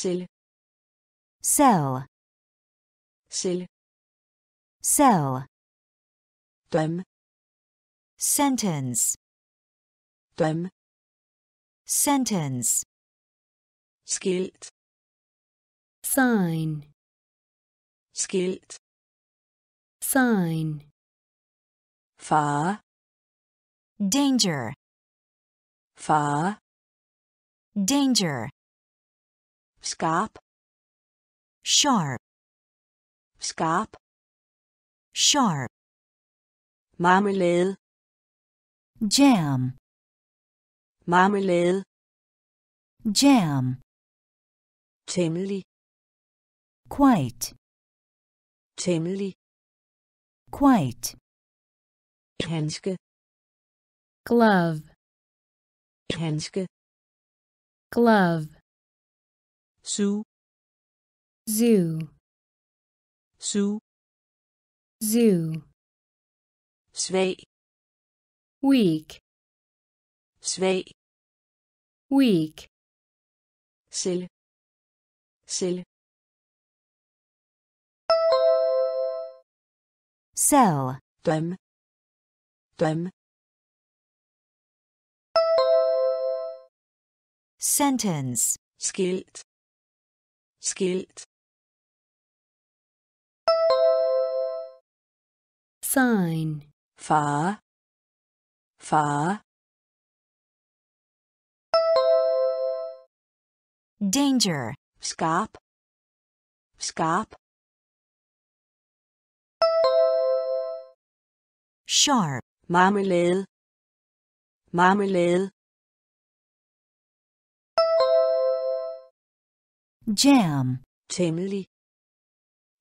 celle cell, celle cell, dømme sentence, dømme sentence, skilt. Sign, skilt. Sign, Far. danger, Far. danger, skarp sharp, skarp sharp, marmelade. Jam, marmelade. Jam, temmelig. Quite, temmelig. Quite, handske. Glove, handske. Glove, suge zoo, suge zoo, svag weak, svag weak, celle celle cell, dømme dømme sentence, skilt skilt. Sign, far far danger, skarp skarp sharp, marmelade. Marmelade jam, temmelig.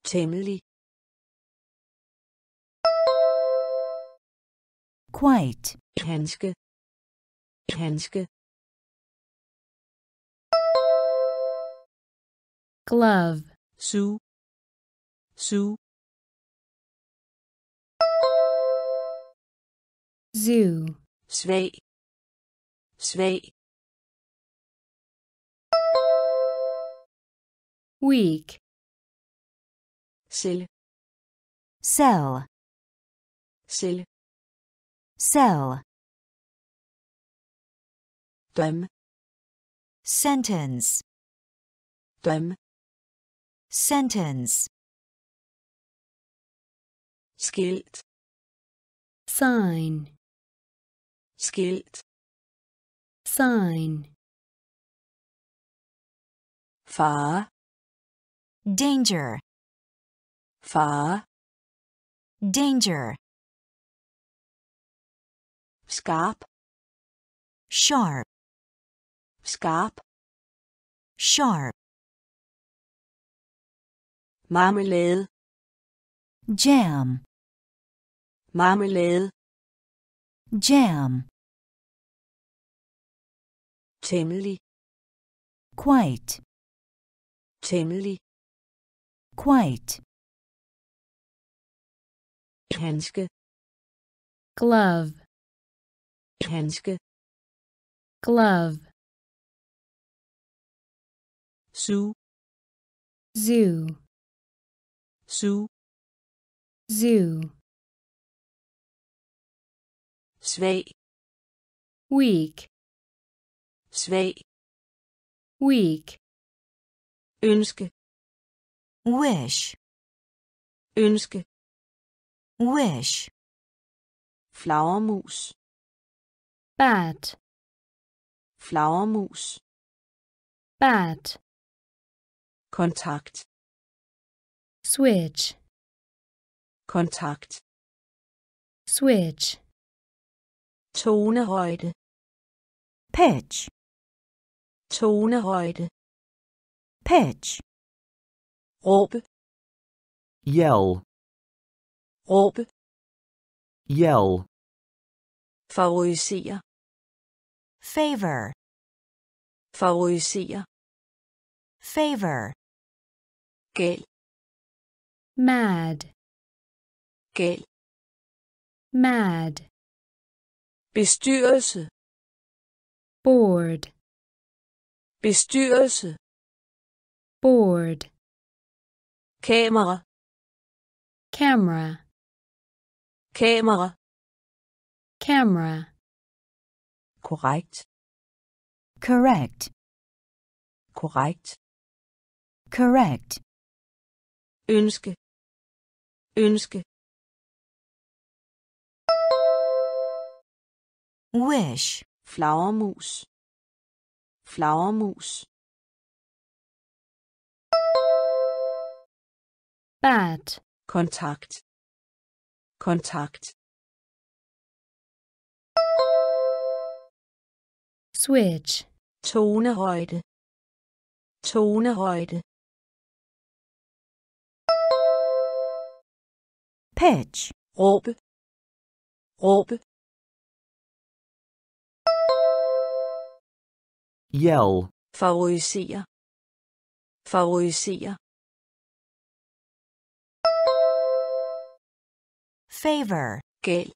Temmelig. Quite, handske. Handske. Glove, suge suge zoo, svag. Svag weak, celle cell, celle cell, dømme sentence, dømme sentence, skilt. Sign, skilt. Sign, fare danger, fare danger, skarp sharp, skarp sharp, marmelade. Jam, marmelade. Jam, temmelig. Quite, temmelig quite, handske. Glove, handske. Glove, suge zoo, suge zoo, svag weak, svag weak, ønske wish, ønske. Wish, flagermus. Bat, flagermus. Bat, kontakt. Switch, kontakt. Switch, tonehøjde. Pitch, tonehøjde. Pitch, råbe yell, råbe yell, favorisere favor, favorisere favor, gæld. Mad, gæld. Mad, bestyrelse. Board, bestyrelse. Board, kamera, camera, kamera, camera, korrekt, correct, korrekt, correct, ønske, ønske, wish, flagermus, flagermus, bat, kontakt, kontakt, switch, tonehøjde, tonehøjde, pitch, råbe, råbe, yell, favorisere, favorisere, favor, gæld,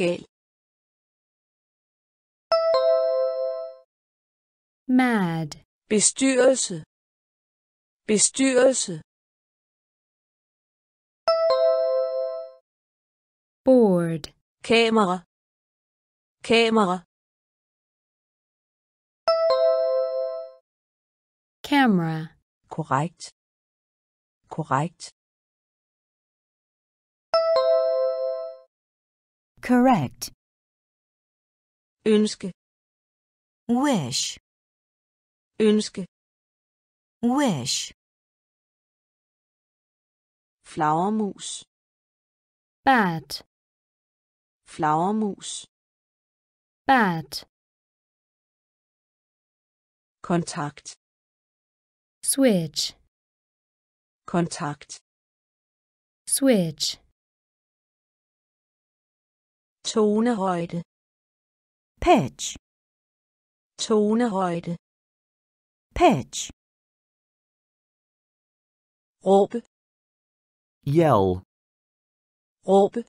gæld, mad, bestyrelse, bestyrelse, board, kamera, kamera, camera, korrekt, korrekt, correct, ønske, wish, ønske, wish, flagermus, bat, flagermus, bat, kontakt, switch, kontakt, switch, tonehøjde, pitch, tonehøjde, pitch, råbe, yell, råbe,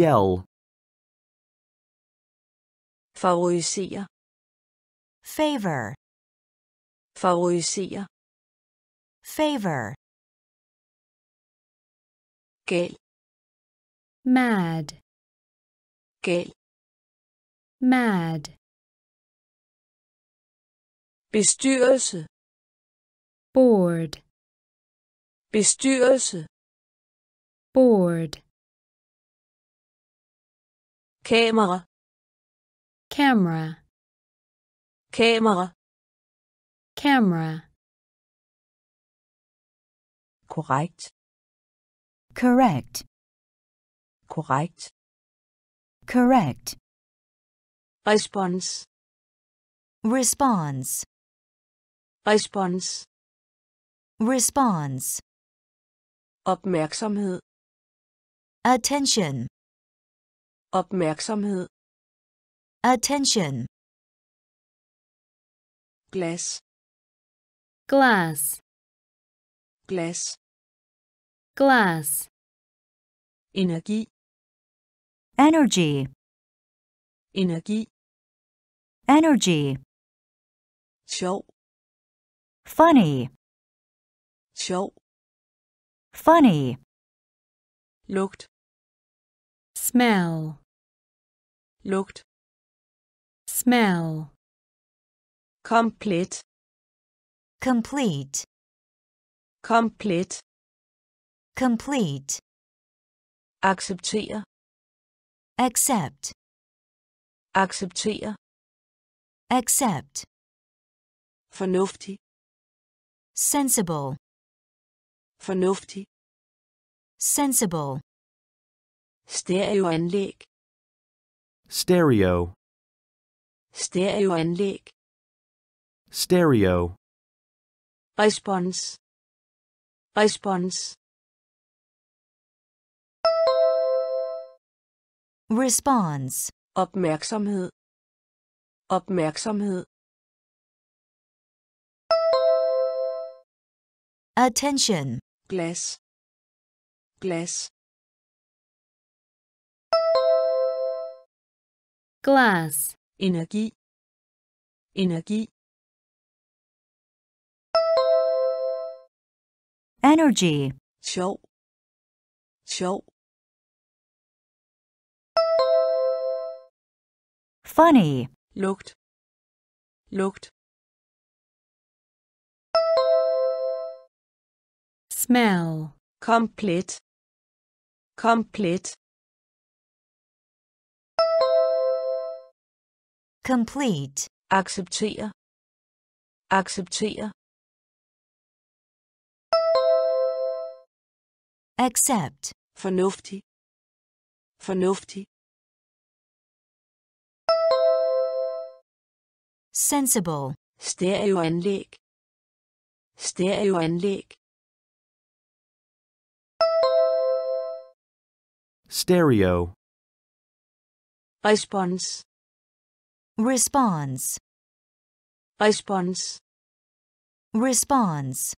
yell, favorisere, favor, favorisere, favor, gæld, mad, gæld, mad, bestyrelse, board, bestyrelse, board, kamera, camera, kamera, camera, korrekt, correct, korrekt, correct, Response. response, Response. response, opmærksomhed, attention, opmærksomhed, attention, Glass. glass, Glass. glass, energi, energy, energi, energy, sjov, funny, sjov, funny, lugt, smell, lugt, smell, komplet, complete, komplet, complete, acceptere, accept, acceptere, accept, fornuftig, sensible, fornuftig, sensible, stereoanlæg, stereo, stereoanlæg, stereo, respons, respons, response, opmærksomhed, opmærksomhed, attention, glas, glas, glass, energi, energi, energy, sjov, sjov, funny, lugt, lugt, smell, Complete. komplet, complete, acceptere, acceptere, accept, fornuftig, fornuftig, sensible, stereoanlæg, stereoanlæg, stereo, respons, response, respons, response,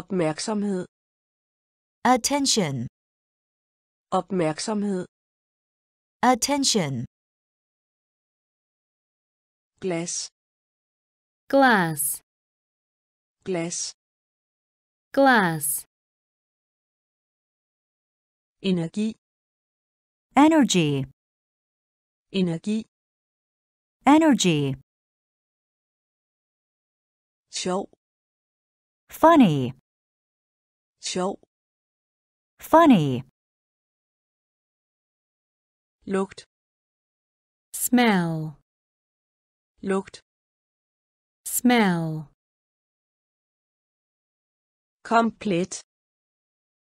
opmærksomhed, attention, opmærksomhed, attention, glas, glass, glas, glass, energi, energy, energi, energy, sjov, funny, sjov, funny, lugt, smell, lugt, smell, complete.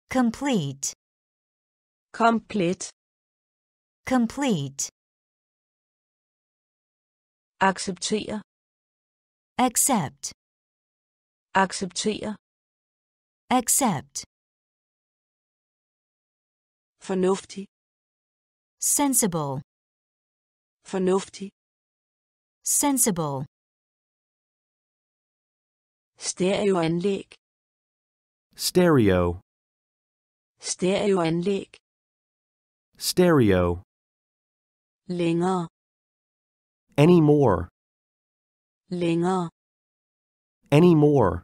Complete, komplet, complete, acceptere, accept, acceptere, accept, fornuftig, sensible, fornuftig, sensible, stereoanlæg, stereo, stereoanlæg, stereo, længere, anymore, længere, anymore,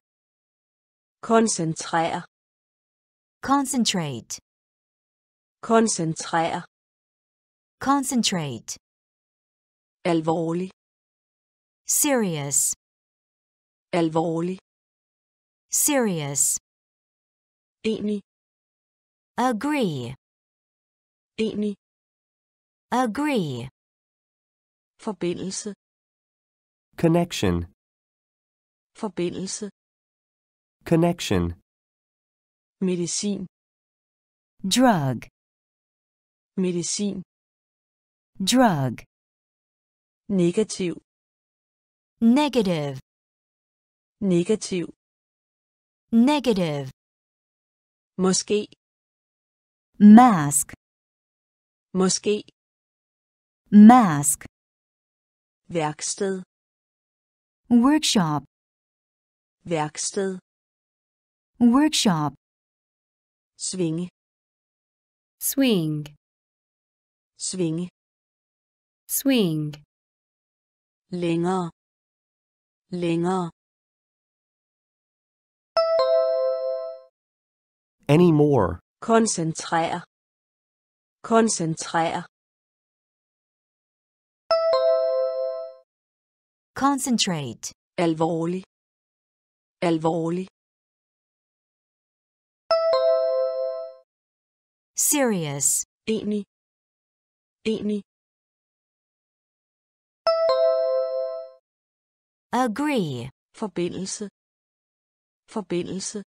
koncentrere, concentrate, koncentrere, concentrate, alvorlig, serious, alvorlig, serious, enig, agree, enig, agree, forbindelse, connection, forbindelse, connection, medicin, drug, medicin, drug, negativ, negative, negativ, negative, måske, mask, måske, mask, værksted, workshop, værksted, workshop, svinge, swing, swing swing, længere, længere, anymore, koncentrere, koncentrere, concentrate, alvorlig, alvorlig, serious, enig, enig, agree, forbindelse, forbindelse,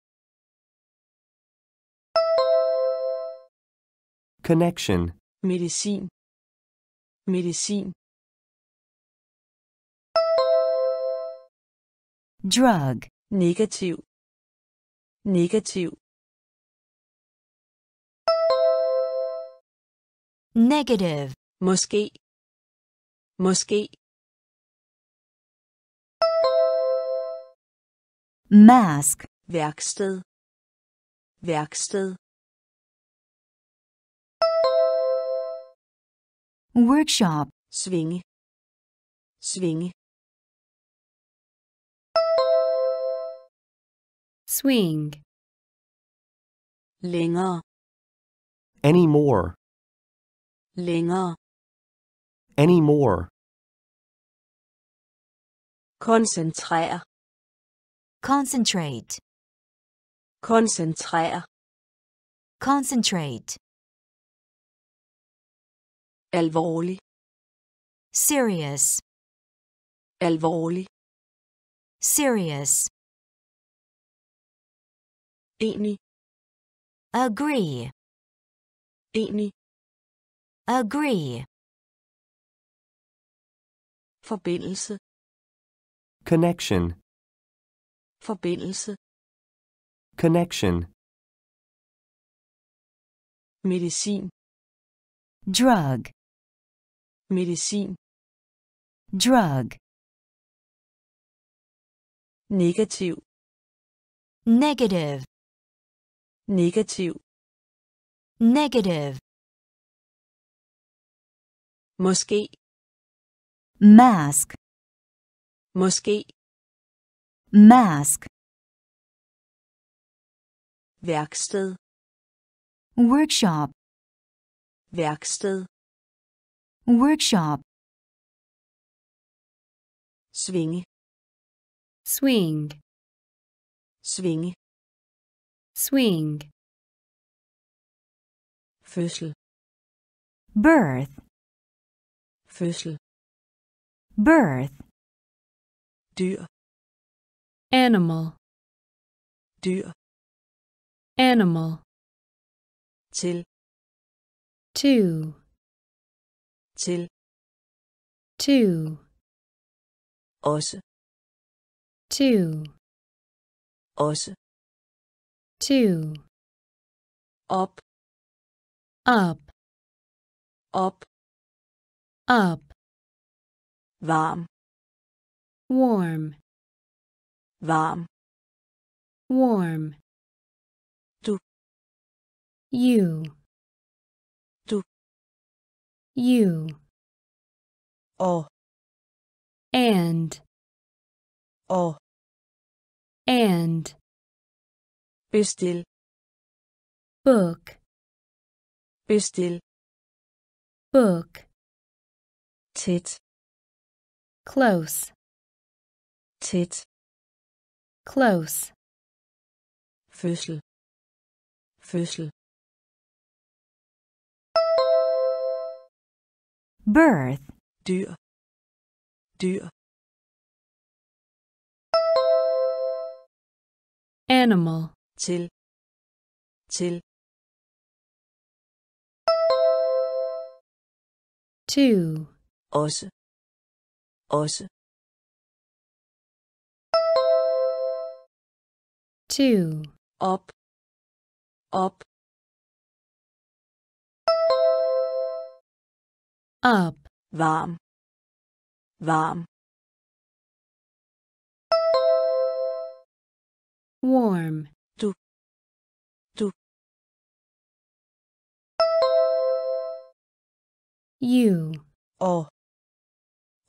connection, medicin, medicin, drug, negativ, negativ, negative, måske, måske, mask, værksted, værksted, workshop, svinge, svinge, swing, længere, Any more. længere, Any more. koncentrere, concentrate, koncentrere, concentrate, alvorlig, serious, alvorlig, serious, enig, agree, enig, agree, forbindelse, Connection. Forbindelse, Connection. medicin, drug, medicin, drug, negativ, negative, negativ, negative, måske, mask, måske, mask, værksted, workshop, værksted, workshop, svinge, swing, svinge, swing, fødsel, birth, fødsel, birth, dyr, animal, dyr, animal, til, to, til, to, også, too, også, too, op, up, op, up, varm, warm, varm, warm. Du. You. Du. You. og, And. og, And. bestil, Book. bestil, Book. tæt, Close. tæt, Close. fødsel, fødsel, birth, dyr, dyr, Animal. til, til, To. også, også, Too. op, op, Up. varm, varm, Warm. Du. Du. You. og,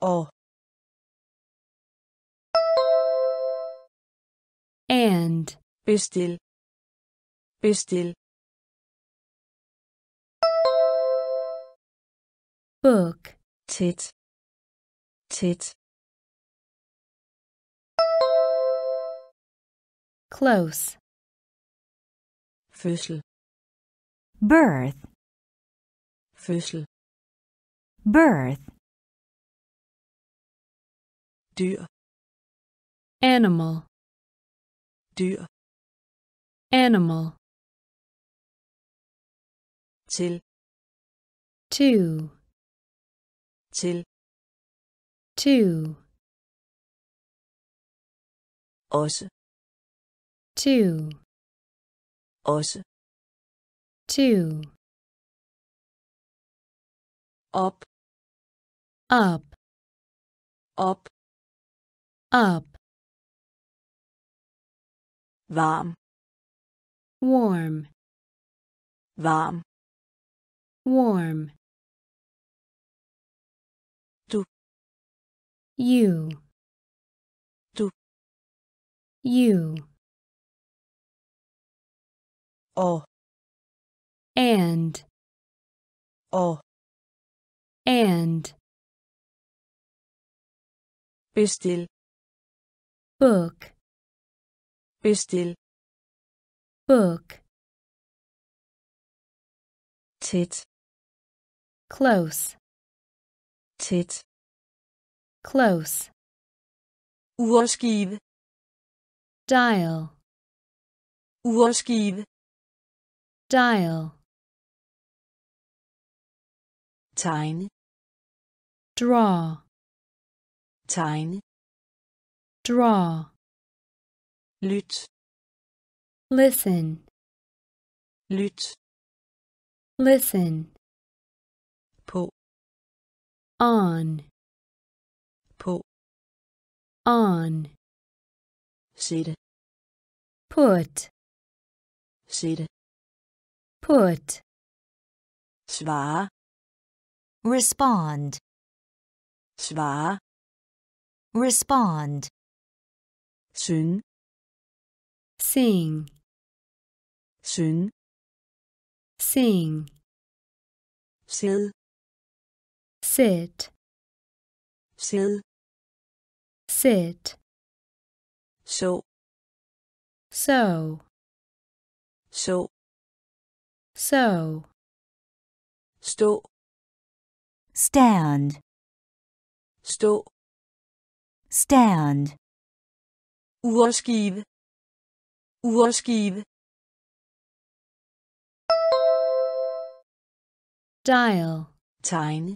og, And. bestil, bestil, Book. tit. Tit. Close. fødsel, birth, fødsel, birth, dyr, Animal. Dyr, Animal. til, To. til, To. også, Too. også, Too. op, Up. op, Up. Varm, Warm. varm, Warm. Du. You. Du. You. oh and, oh and, bestil book, bestil book, tæt. Close, tæt. Close, urskive dial, urskive dial, tegne. Draw, tegne. Draw, lyt. Listen, lyt. Listen, på. On, på. On, sætte. Put, sætte. Put, svare. Respond, svare. Respond, synge sing, synge sing, sid sit, sid sit, So. so, So. so, stå. Stand, stå. Stand, urskive urskive dial, tegne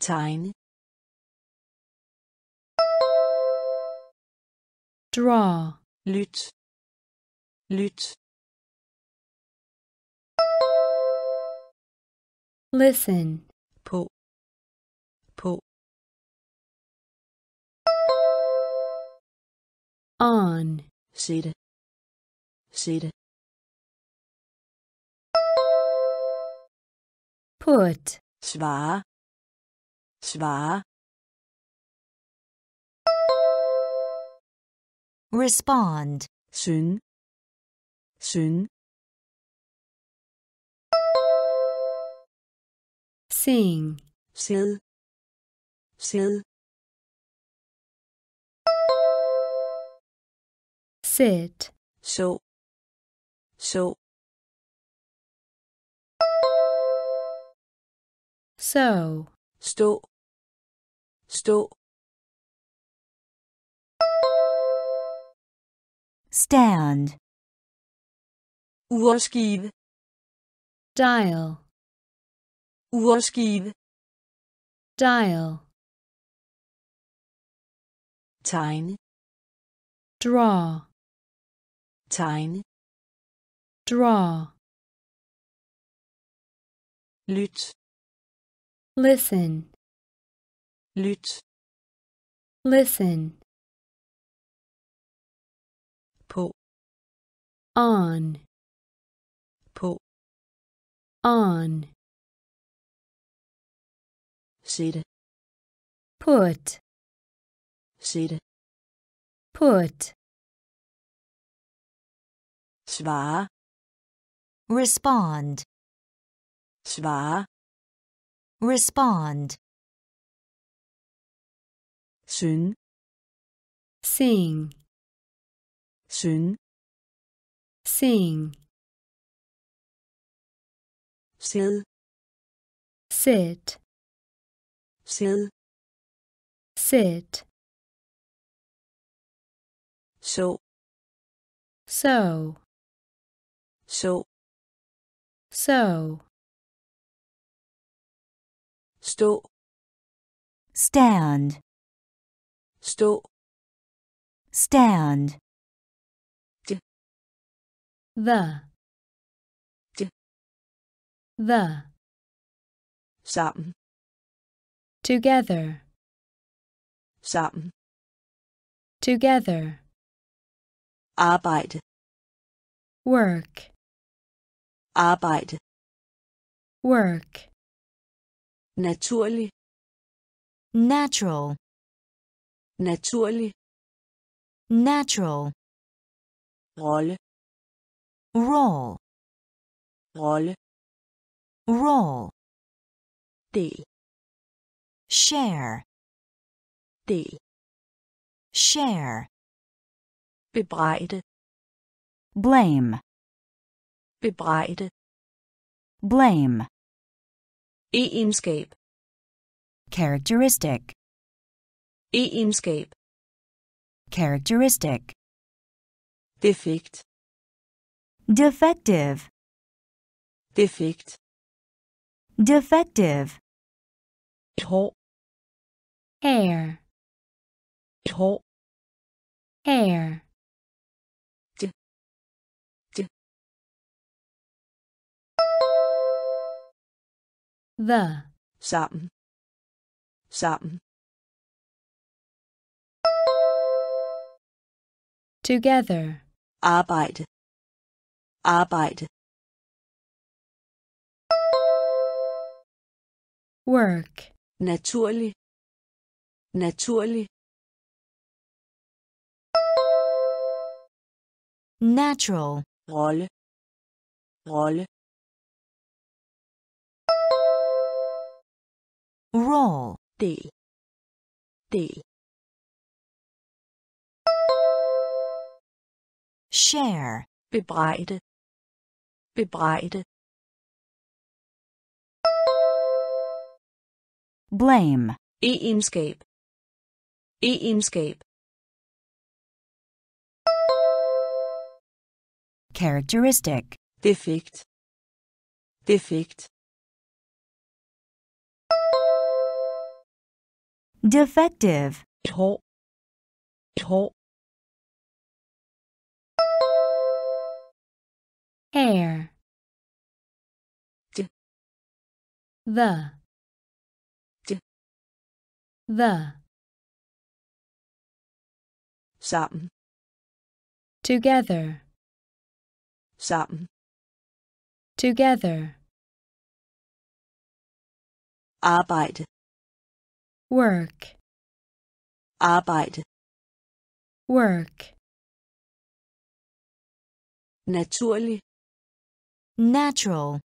tegne draw, lyt. Lyt. Listen, på. På. On, sætte sætte put, svare. Svare. Respond, synge synge sing, sid sid sit, så så so, stå stå stand, urskive dial, urskive dial, tegne draw, tegne draw, lyt. Listen, lyt. Listen, på. On, på. On, sætte. Put, sætte. Put, svare respond, svare respond, synge sing, synge sing, sid sit, sid sit, so so, så so, stå. Stand, stå. Stand, the, D. the, sammen. Together, sammen. Together, Arbeit. work, arbejde. Work, naturlig. Natural, naturlig. Natural, rolle. Role, rolle, role, del, share, del, share, bebrejde, blame, bebrejde, blame, egenskab, characteristic, egenskab, characteristic, defekt, defective, defekt, defective, hår, hair, hår, hair, the, sammen, sammen, together, arbejde, arbejde, work, naturlig, naturlig, natural, rolle, rolle, role, del, del, share, bebrejde, bebrejde, blame, egenskab, egenskab, characteristic, defekt, defekt, defective, et hår, et hår, hair, the, D. the, sammen, together, sammen, together, arbejde, work, arbejde, work, naturlig, natural,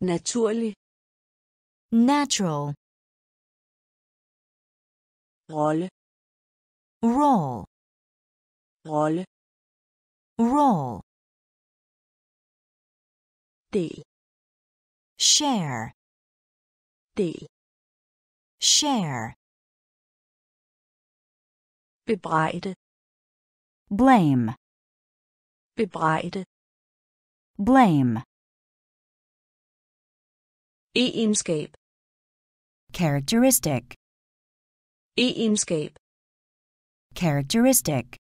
naturlig, natural, rolle, role, rolle, role, del, share, del, share, bebrejde, blame, bebrejde, blame, egenskab, characteristic, egenskab, characteristic,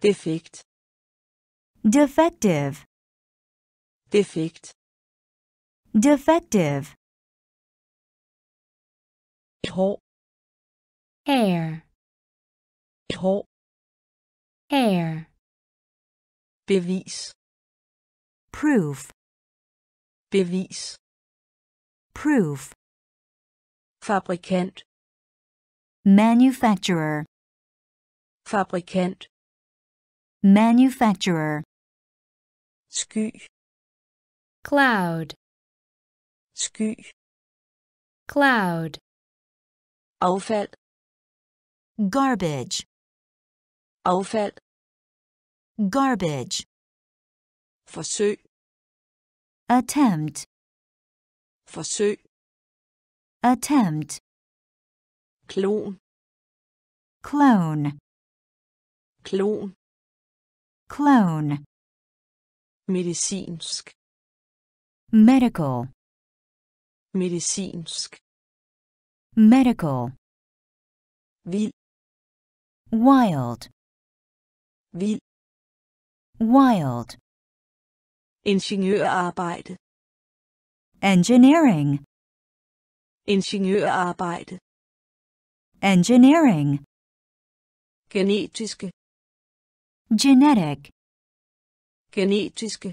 defekt, defective, defekt, defective, hår, hair, et hair, bevis, proof, bevis, proof, fabrikant, manufacturer, fabrikant, manufacturer, sky, cloud, sky, cloud, affald, garbage, affald, garbage, forsøg, attempt, forsøg, attempt, klon, clone, klon, clone, medicinsk, medical, medicinsk, medical, vild, wild, vild, wild, ingeniørarbejde, engineering, ingeniørarbejde, engineering, genetiske, genetic, genetiske,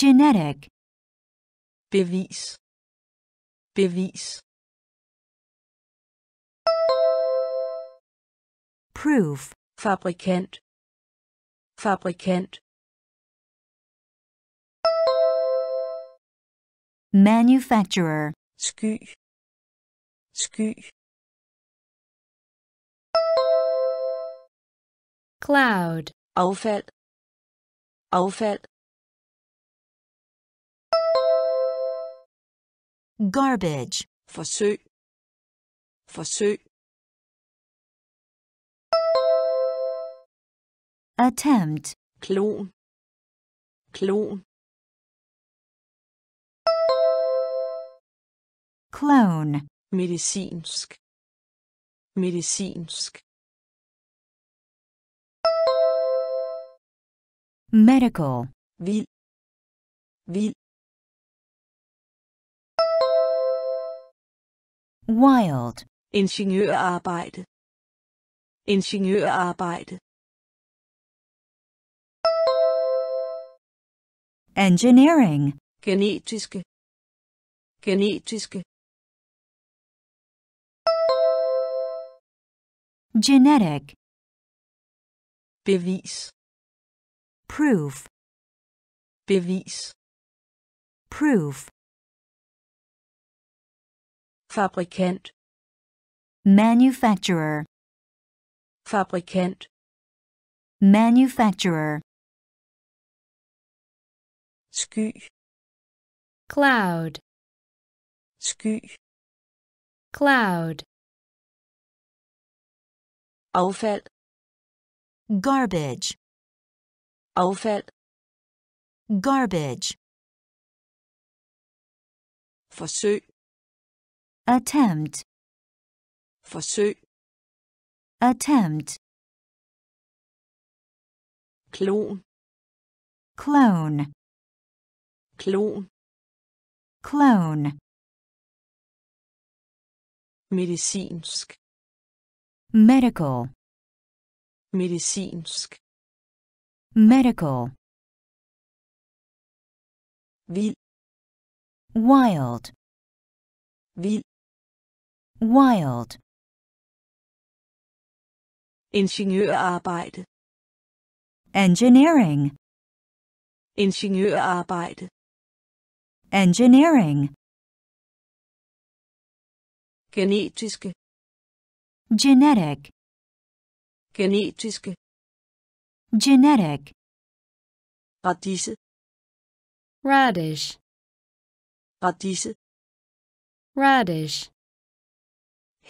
genetic, bevis, bevis, proof, fabrikant, fabrikant manufacturer, sky. Sky. Cloud, affald. Affald. Garbage, forsøg. Forsøg attempt, klon. Klon. Clone, medicinsk. Medicinsk. Medical, vild. Vild. Wild, ingeniørarbejde. Ingeniørarbejde engineering, genetiske. Genetiske. Genetic, bevis. Proof, bevis. Proof, fabrikant. Manufacturer, fabrikant. Manufacturer, sky cloud, sky cloud, affald garbage, affald garbage, forsøg attempt, forsøg attempt, klon clone, klon. Clone, medicinsk. Medical, medicinsk. Medical, vild. Wild, vild. Wild, ingeniørarbejde. Engineering, ingeniørarbejde engineering, genetiske. Genetic, genetiske. Genetic, radise. Radish, radise. Radish,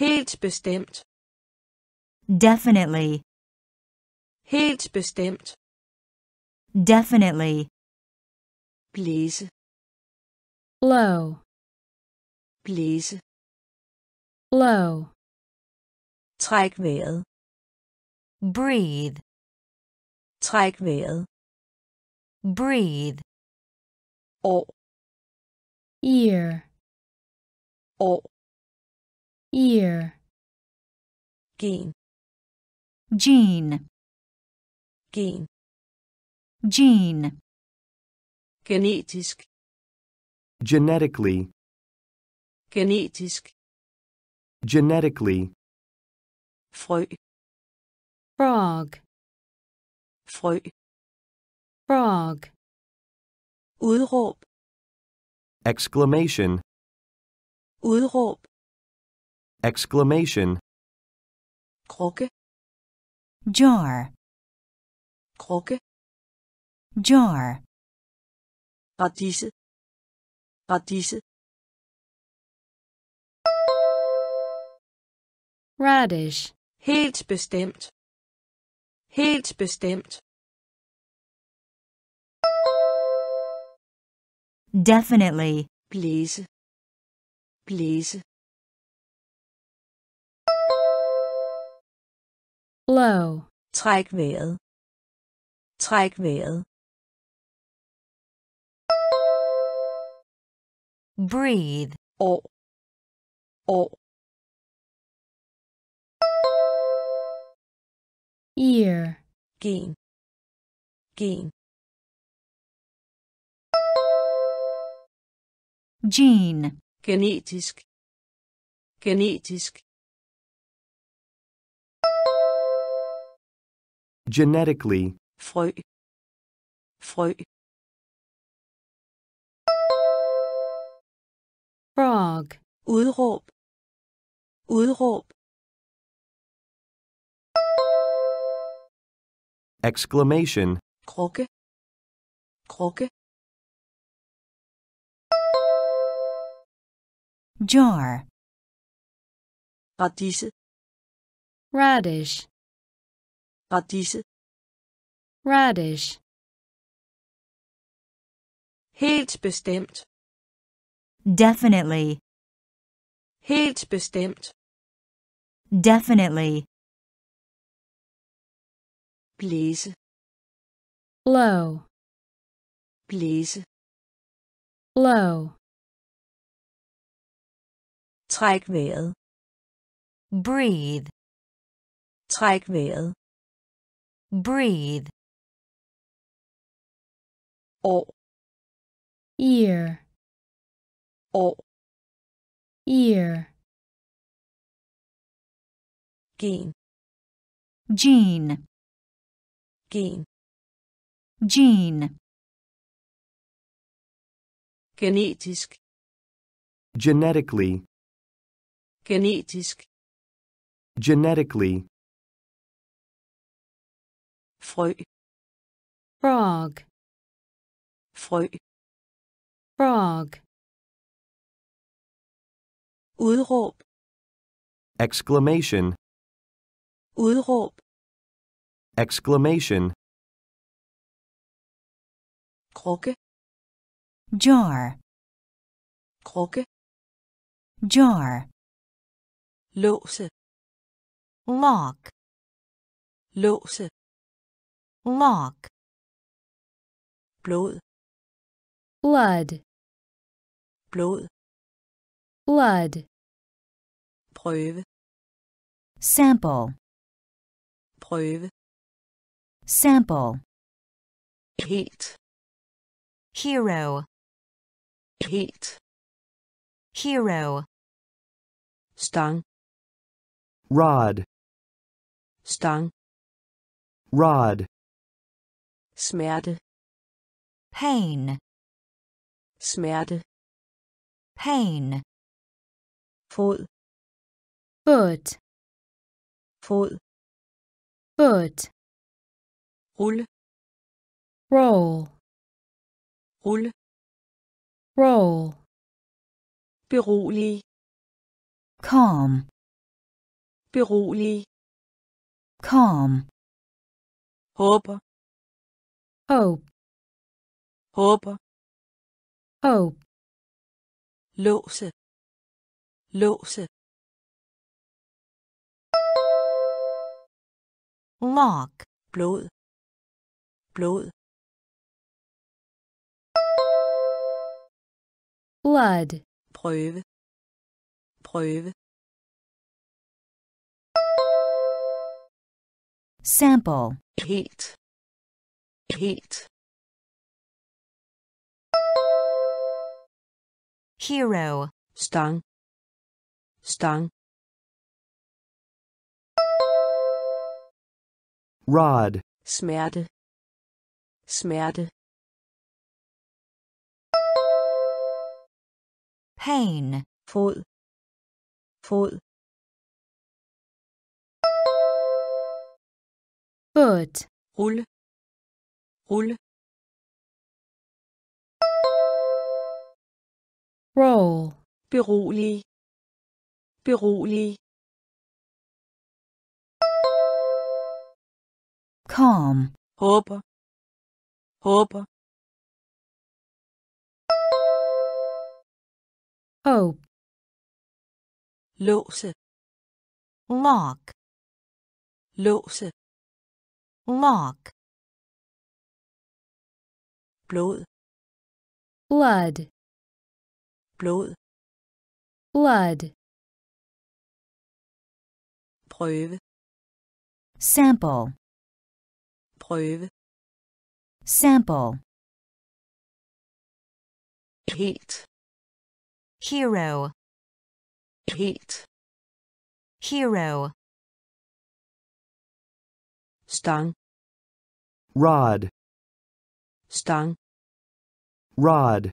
helt bestemt. Definitely, helt bestemt. Definitely, blæse blow, blæse blow, træk vejret. Breathe, træk vejret. Breathe, år ear, år ear, gen. Gene, gen. Gene, genetisk genetically, genetisk. Genetically, frø. Frog, frø. Frog, udråb. Exclamation, udråb. Exclamation, krukke. Jar, krukke. Jar, radise radise radish, helt bestemt. Helt bestemt. Definitely, blæse. Blæse. Low. træk vejret. Træk vejret breathe, år år ear, gen gen gene, genetisk. Genetisk. Genetically, frø. Frø frog, udråb. Udråb. Exclamation, krukke. Krukke. Jar, radise. Radish, radise. Radish, helt bestemt definitely, helt bestemt. Definitely, Please. blow, Please. blow, træk vejret. Breathe, træk vejret. Breathe, år. Ear, år ear, gen gene, gen gene, genetisk. Genetically, genetisk. Genetically, frø. Frog, frø. Frog, udråb. Exclamation, udråb. Exclamation, krukke. Jar, krukke. Jar, låse. Lock, låse. Lock, blod. Blood, blod. Blood, prøve. Sample, prøve. Sample, helt. Hero, helt. Hero, stang. Rod, stang. Rod, smerte. Pain, smerte. Pain, fod foot, fod. Foot, rulle roll, rulle roll, berolig calm, berolig calm, håber hope, håber hope, låse. Låse lock, blod. Blod. Blood, prøve. Prøve. Sample, helt. Helt. Hero, stang. Stang rod, smerte. Smerte. Pain, fod. Fod. Foot, rulle. Rulle. Roll, berolig berolig calm, håber håber hope, låse. Lock, låse. Lock, blod. Blood, blod. Blood, prøve. Sample, prøve. Sample, helt. Hero, helt. Hero, stang. Rod, stang, rod,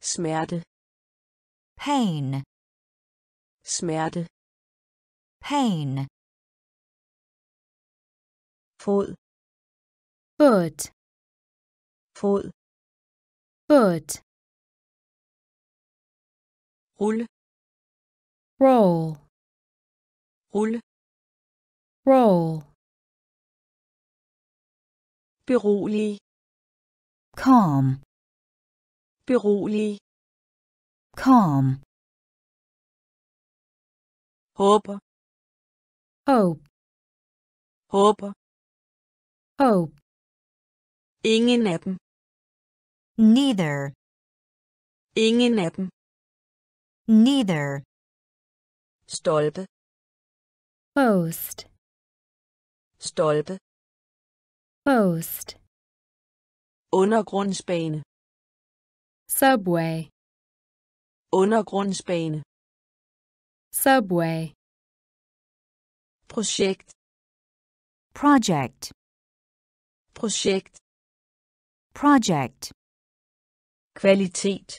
smerte, pain, smerte, pain, fod, foot, fod, foot, rulle, roll, rulle, roll, berolige, calm, berolige, calm, håber, hope, håber, hope, ingen af dem, neither, ingen af dem, neither, stolpe, post, stolpe, post, undergrundsbane, subway, undergrundsbane, subway, projekt, project, projekt, project, kvalitet,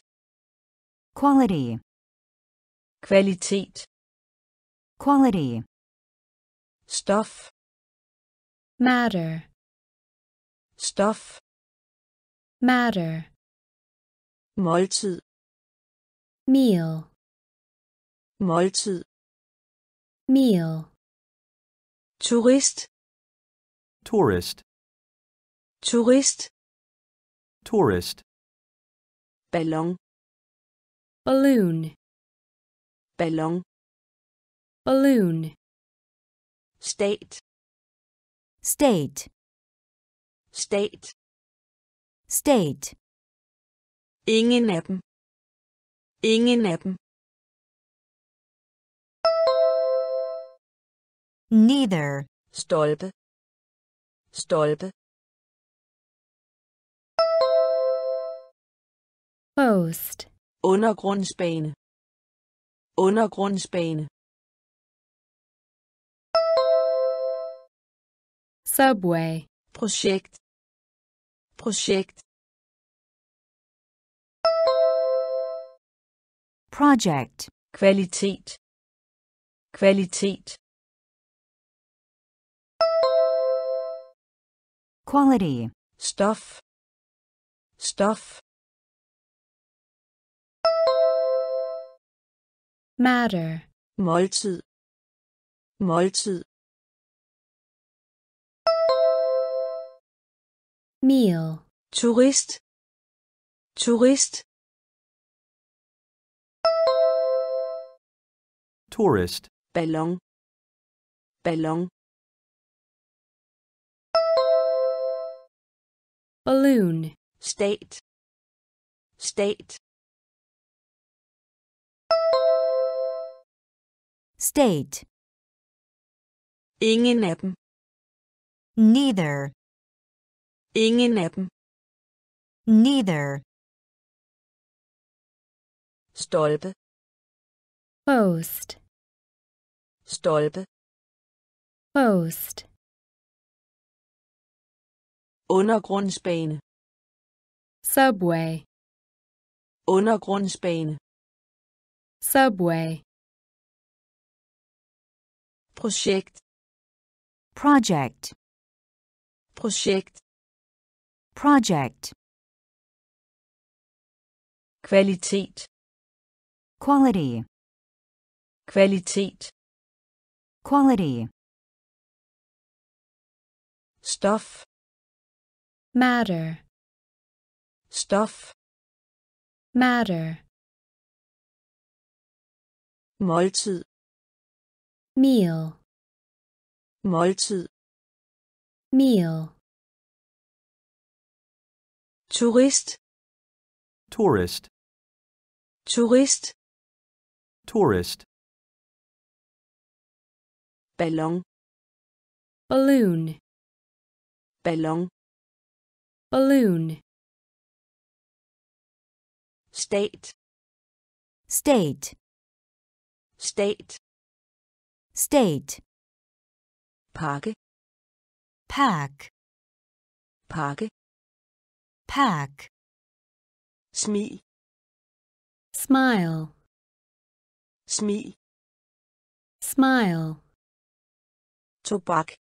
quality, kvalitet, quality, stof, matter, stof, matter, måltid, meal, måltid, meal, turist, tourist, turist, tourist, ballon, balloon, ballon, balloon, stat, state, stat, state, ingen af dem, ingen af dem, neither, stolpe, stolpe, post, undergrundsbane, undergrundsbane, subway, projekt, projekt, project, kvalitet, kvalitet, quality, stof, stof, matter, måltid, måltid, meal, turist, turist, tourist, ballon, ballon, balloon, state. Stat, state, ingen af dem, neither, ingen af dem, neither, stolpe, post, stolpe, post, undergrundsbane, subway, undergrundsbane, subway, projekt, project, projekt, project, kvalitet, quality, kvalitet, quality, stof, matter, stof, matter, måltid, meal, måltid, meal, turist, tourist, turist, tourist, ballon, balloon, ballon, balloon, state. State, stat, state, pakke, pack, pakke, pack, smil, smile, smil, smile, tobak,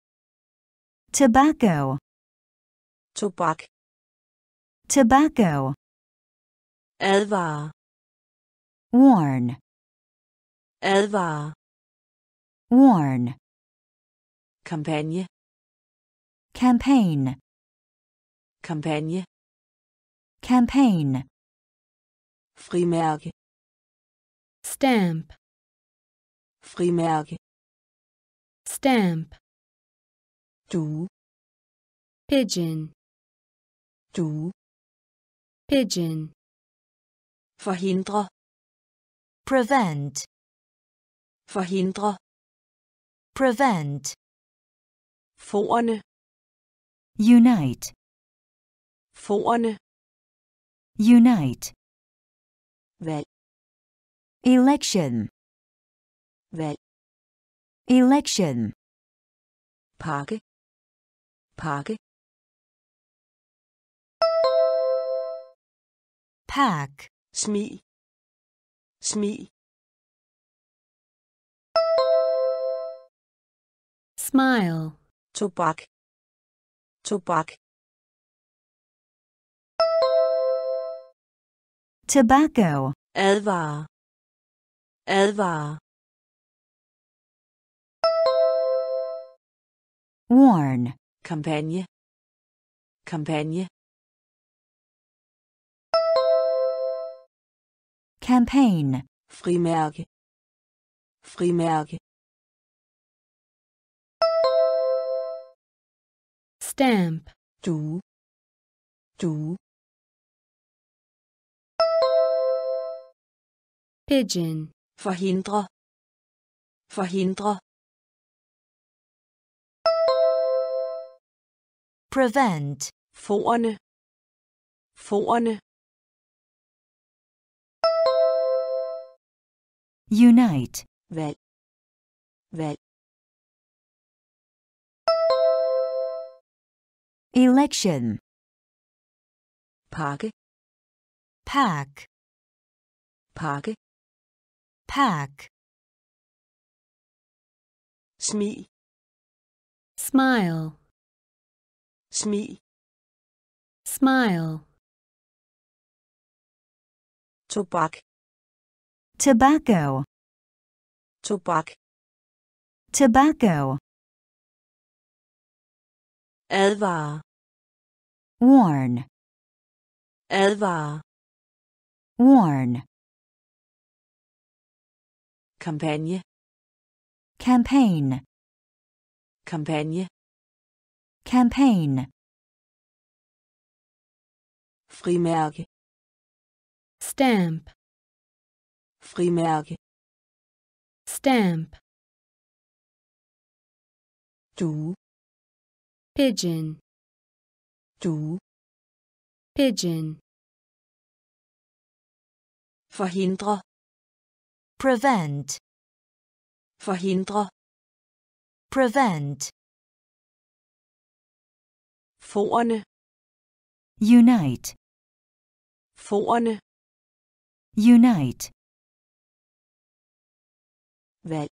tobacco, tobak, tobacco, advare, warn, advare, warn, kampagne, campaign, kampagne, campaign, frimærke, stamp, frimærke, stamp, due, pigeon, due, pigeon, forhindre, prevent, forhindre, prevent, forerne, unite, forerne, unite, valg, election, valg, election, pakke, pakke, pack, smil, smil, smile, tobak, tobak, tobacco, advare, advare, warn, kampagne, kampagne, campaign, frimærke, frimærke, stamp, due, due, pigeon, forhindre, forhindre, prevent, forerne, forerne, unite, valg, valg, election, pakke, pack, pakke, pack, smil, smile, smil, smile, tobak, tobacco, tobak, tobacco, advare, warn, advare, warn, kampagne, campaign, kampagne, campaign, frimærke, stamp, frimærke, stamp, due, pigeon, due, pigeon, forhindre, prevent, forhindre, prevent, forerne, unite, forerne, unite, valg,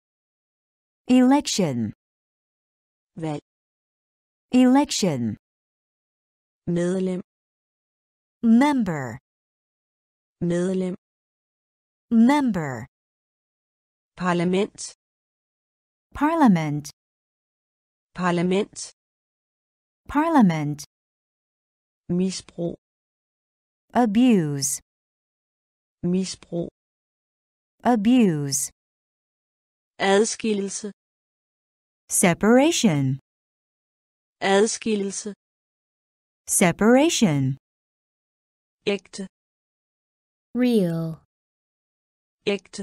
election, valg, election, medlem, member, medlem, member, parlament, parliament, parlament, parliament, misbrug, abuse, misbrug, abuse, adskillelse, separation, adskillelse, separation, ægte, real, ægte,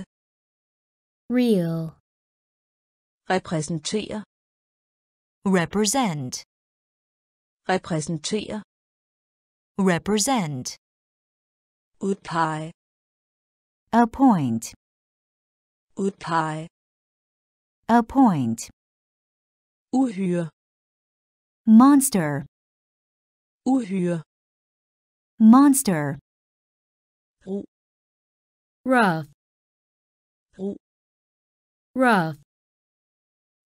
real, repræsentere, represent, repræsentere, represent, udpege, appoint, udpege, appoint, uhyre, monster, uhyre, monster, rough, ro, rough,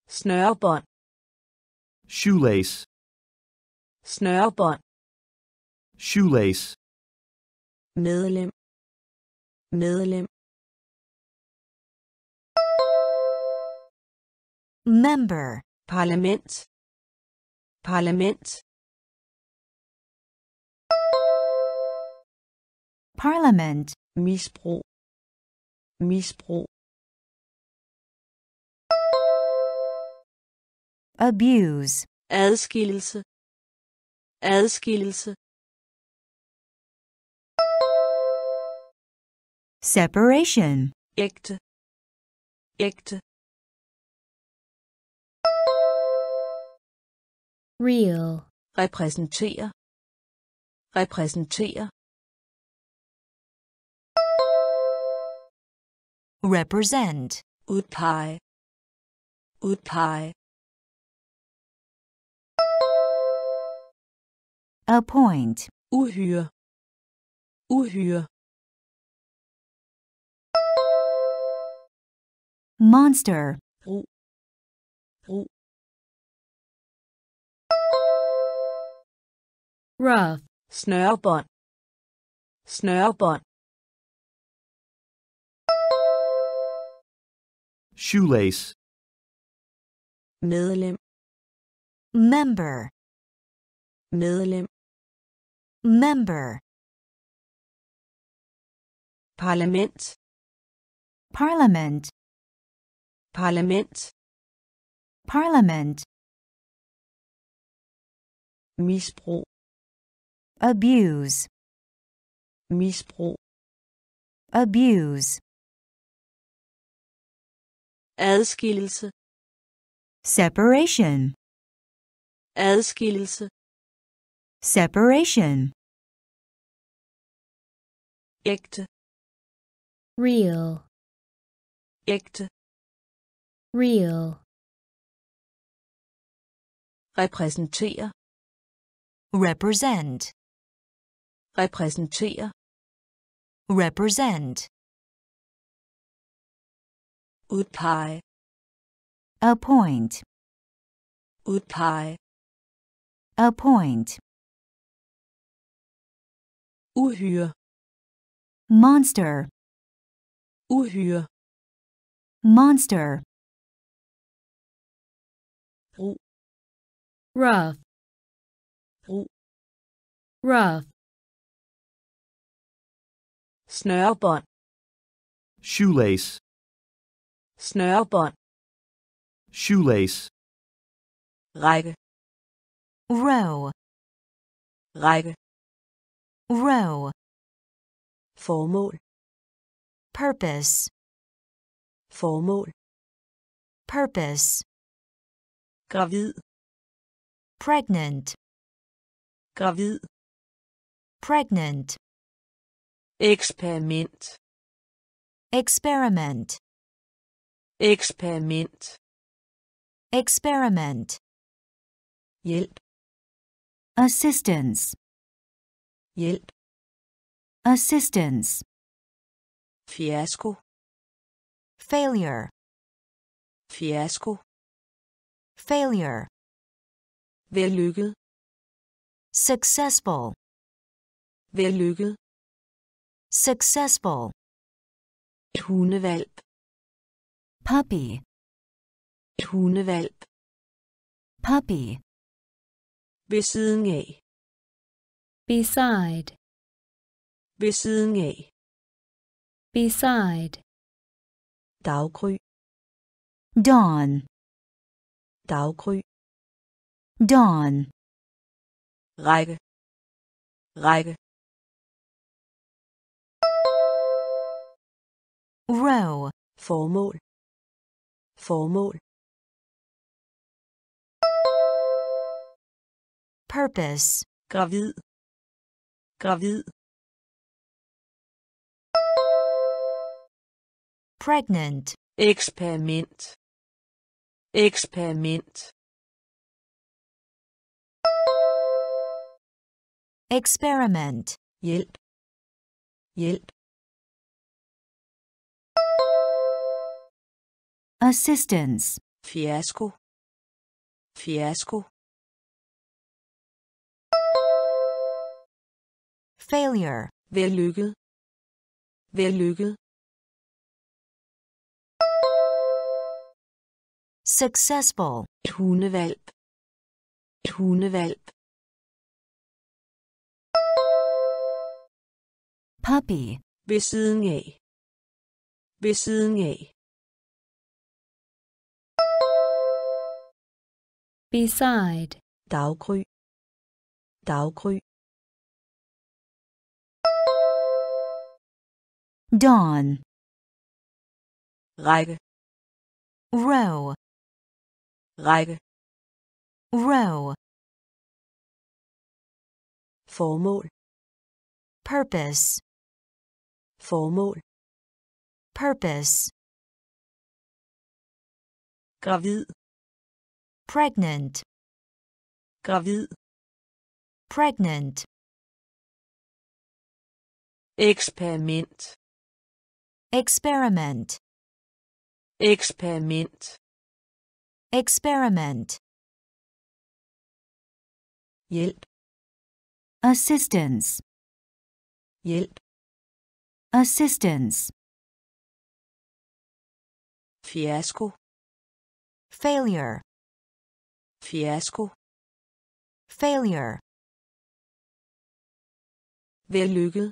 snørebånd, shoelace, snørebånd, shoelace, medlem, medlem, member, parlament, parlament, parliament, misbrug, misbrug, abuse, adskillelse, adskillelse, separation, ægte, ægte, real, repræsentere, repræsentere, represent, udpege, udpege, appoint, uhyre, uhyre, monster, ro, ro, rough, snørebånd, snørebånd, shoelace, medlem, member, medlem, member, parlament, parliament, parlament, parliament, misbrug, abuse, misbrug, abuse, adskillelse, separation, adskillelse, separation, ægte, real, ægte, real, repræsentere, represent, repræsentere, represent, udpege, appoint, udpege, appoint, uhyre, monster, uhyre, monster, ro, rough, rough, snørebånd, shoelace, snørebånd, shoelace, række, row, række, row, formål, purpose, formål, purpose, gravid, pregnant, gravid, pregnant, eksperiment, experiment, eksperiment, experiment, hjælp, assistance, hjælp, assistance, fiasko, failure, fiasko, failure, vellykket, successful, vellykket, successful, et hundevalp, puppy, et hundevalp, puppy, ved siden af, beside, ved siden af, beside, daggry, dawn, daggry, dawn, række, række, row, formål, formål, purpose, gravid, gravid, pregnant, eksperiment, eksperiment, experiment, hjælp, hjælp, assistance, fiasko, fiasko, failure, vellykket, vellykket, successful, et hundevalp, et hundevalp, puppy, ved siden af, ved siden af, beside, daggry, daggry, dawn, række, row, række, row, formål, purpose, formål, purpose, gravid, pregnant, gravid, pregnant, eksperiment, experiment, eksperiment, experiment, hjælp, assistance, hjælp, assistance, fiasco failure, fiasko, failure, vellykket,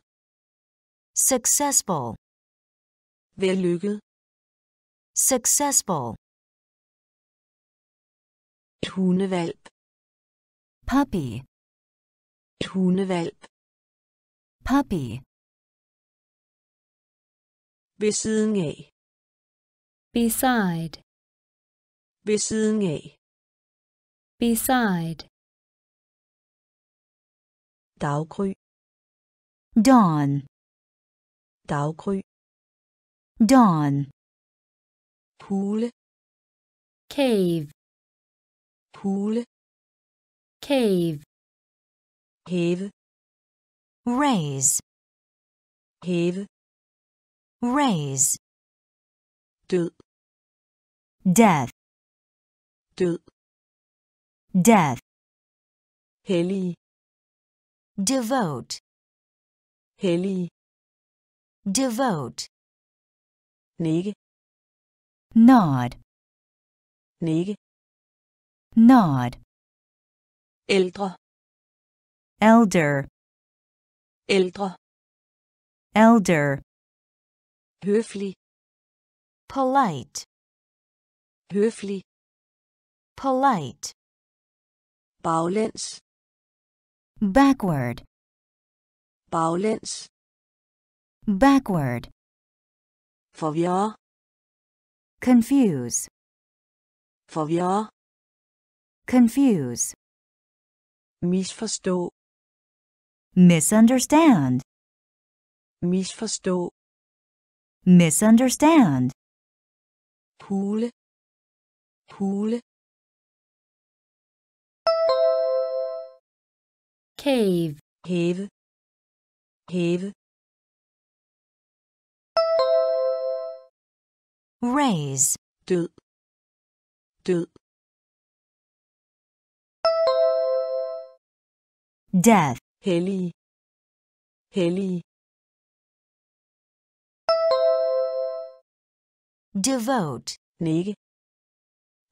successful, vellykket, successful, et hundevalp, puppy, et hundevalp, puppy, ved siden af, beside, ved siden af, beside, daggry, dawn, daggry, dawn, hule, cave, hule, cave, hæve, raise, hæve, raise, død, death, død, death, hellig, devote, hellig, devote, nikke, nod, nikke, nod, ældre, elder, ældre, elder, høflig, polite, høflig, polite, baglæns, backward, baglæns, backward, forvirre, confuse, forvirre, confuse, misforstå, misunderstand, misforstå, misunderstand, hule, hule, cave, hæve, hæve, raise, død, død, death, hellig, hellig, devote, nikke,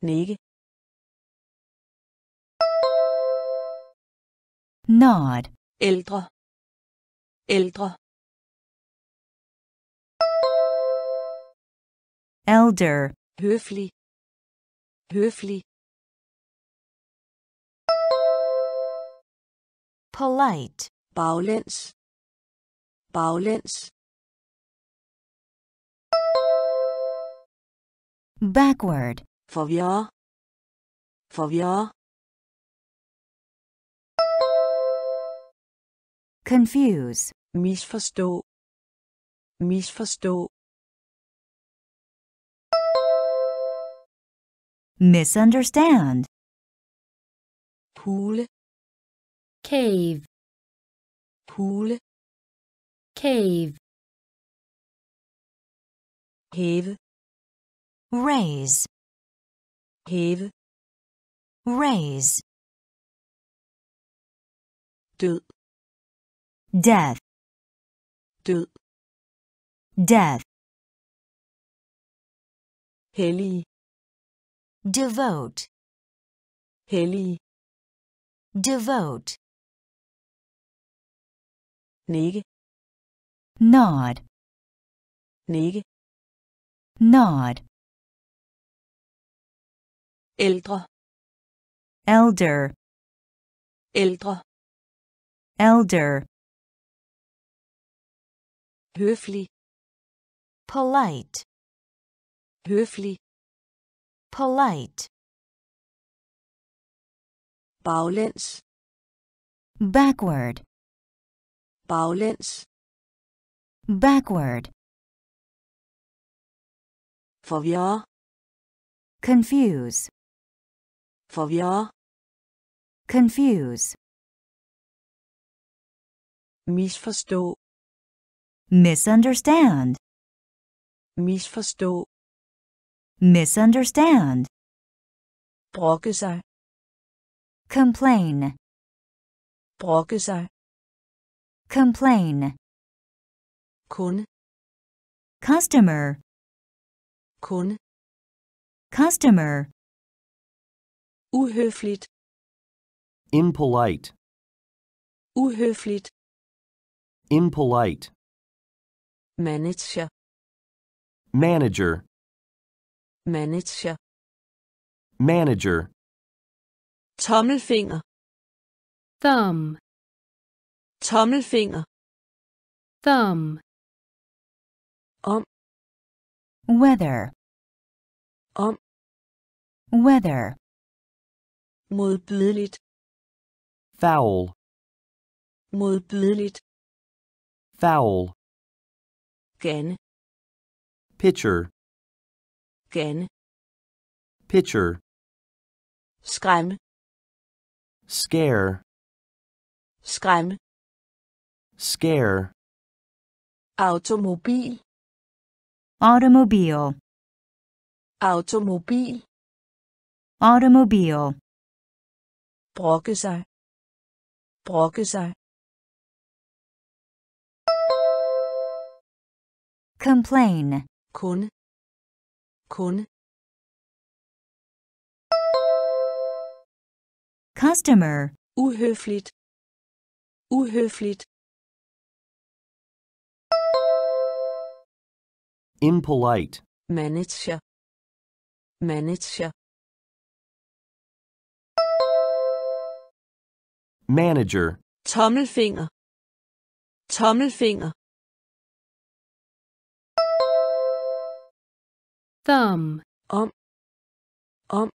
nikke, nod, ældre, ældre, elder, høflig, høflig, polite, baglæns, baglæns, backward, forvirre, forvirre, confuse, misforstå, misforstå, misunderstand, pool cave, hule, cave, hæve, raise, hæve, raise, død, death, død, death, hellige, devote, hellige, devote, nikke, nod, nikke, nod, ældre, elder, ældre, elder, høflig, polite, høflig, polite, baglæns, backward, baglæns, backward, forvirre, confuse, forvirre, confuse, misforstå, misunderstand, misforstå, misunderstand, brokke sig, complain, brokke sig, complain, kunde, customer, kunde, customer, uhøfligt, impolite, uhøfligt, impolite, manager, manager, manager, manager, tommelfinger, thumb, tommelfinger, thumb, om, weather, om, weather, modbydeligt, foul, modbydeligt, foul, gerne, pitcher, gerne, pitcher, skræmme, scare, skræmme, scare, automobil, automobile, automobil, automobile, brokke sig, brokke sig, complain, kunde, kunde, customer, uhøfligt, uhøfligt, impolite, manager, manager, manager, tommelfinger, tommelfinger, thumb, um. Um.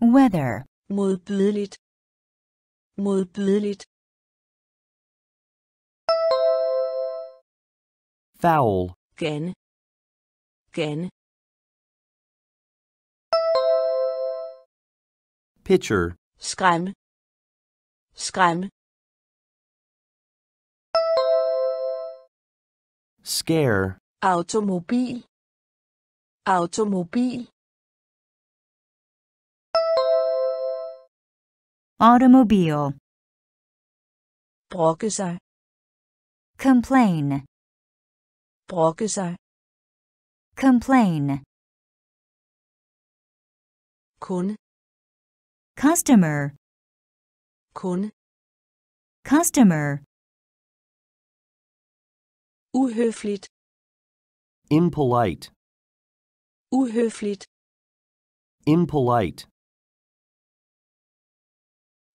Weather, modbydeligt, modbydeligt, foul, gerne, gerne, pitcher, skræmme, skræmme, scare, automobil, automobil, automobile, brokke sig, complain, brokke sig, complain, kunde, customer, kunde, customer, uhøfligt, impolite, uhøfligt, impolite,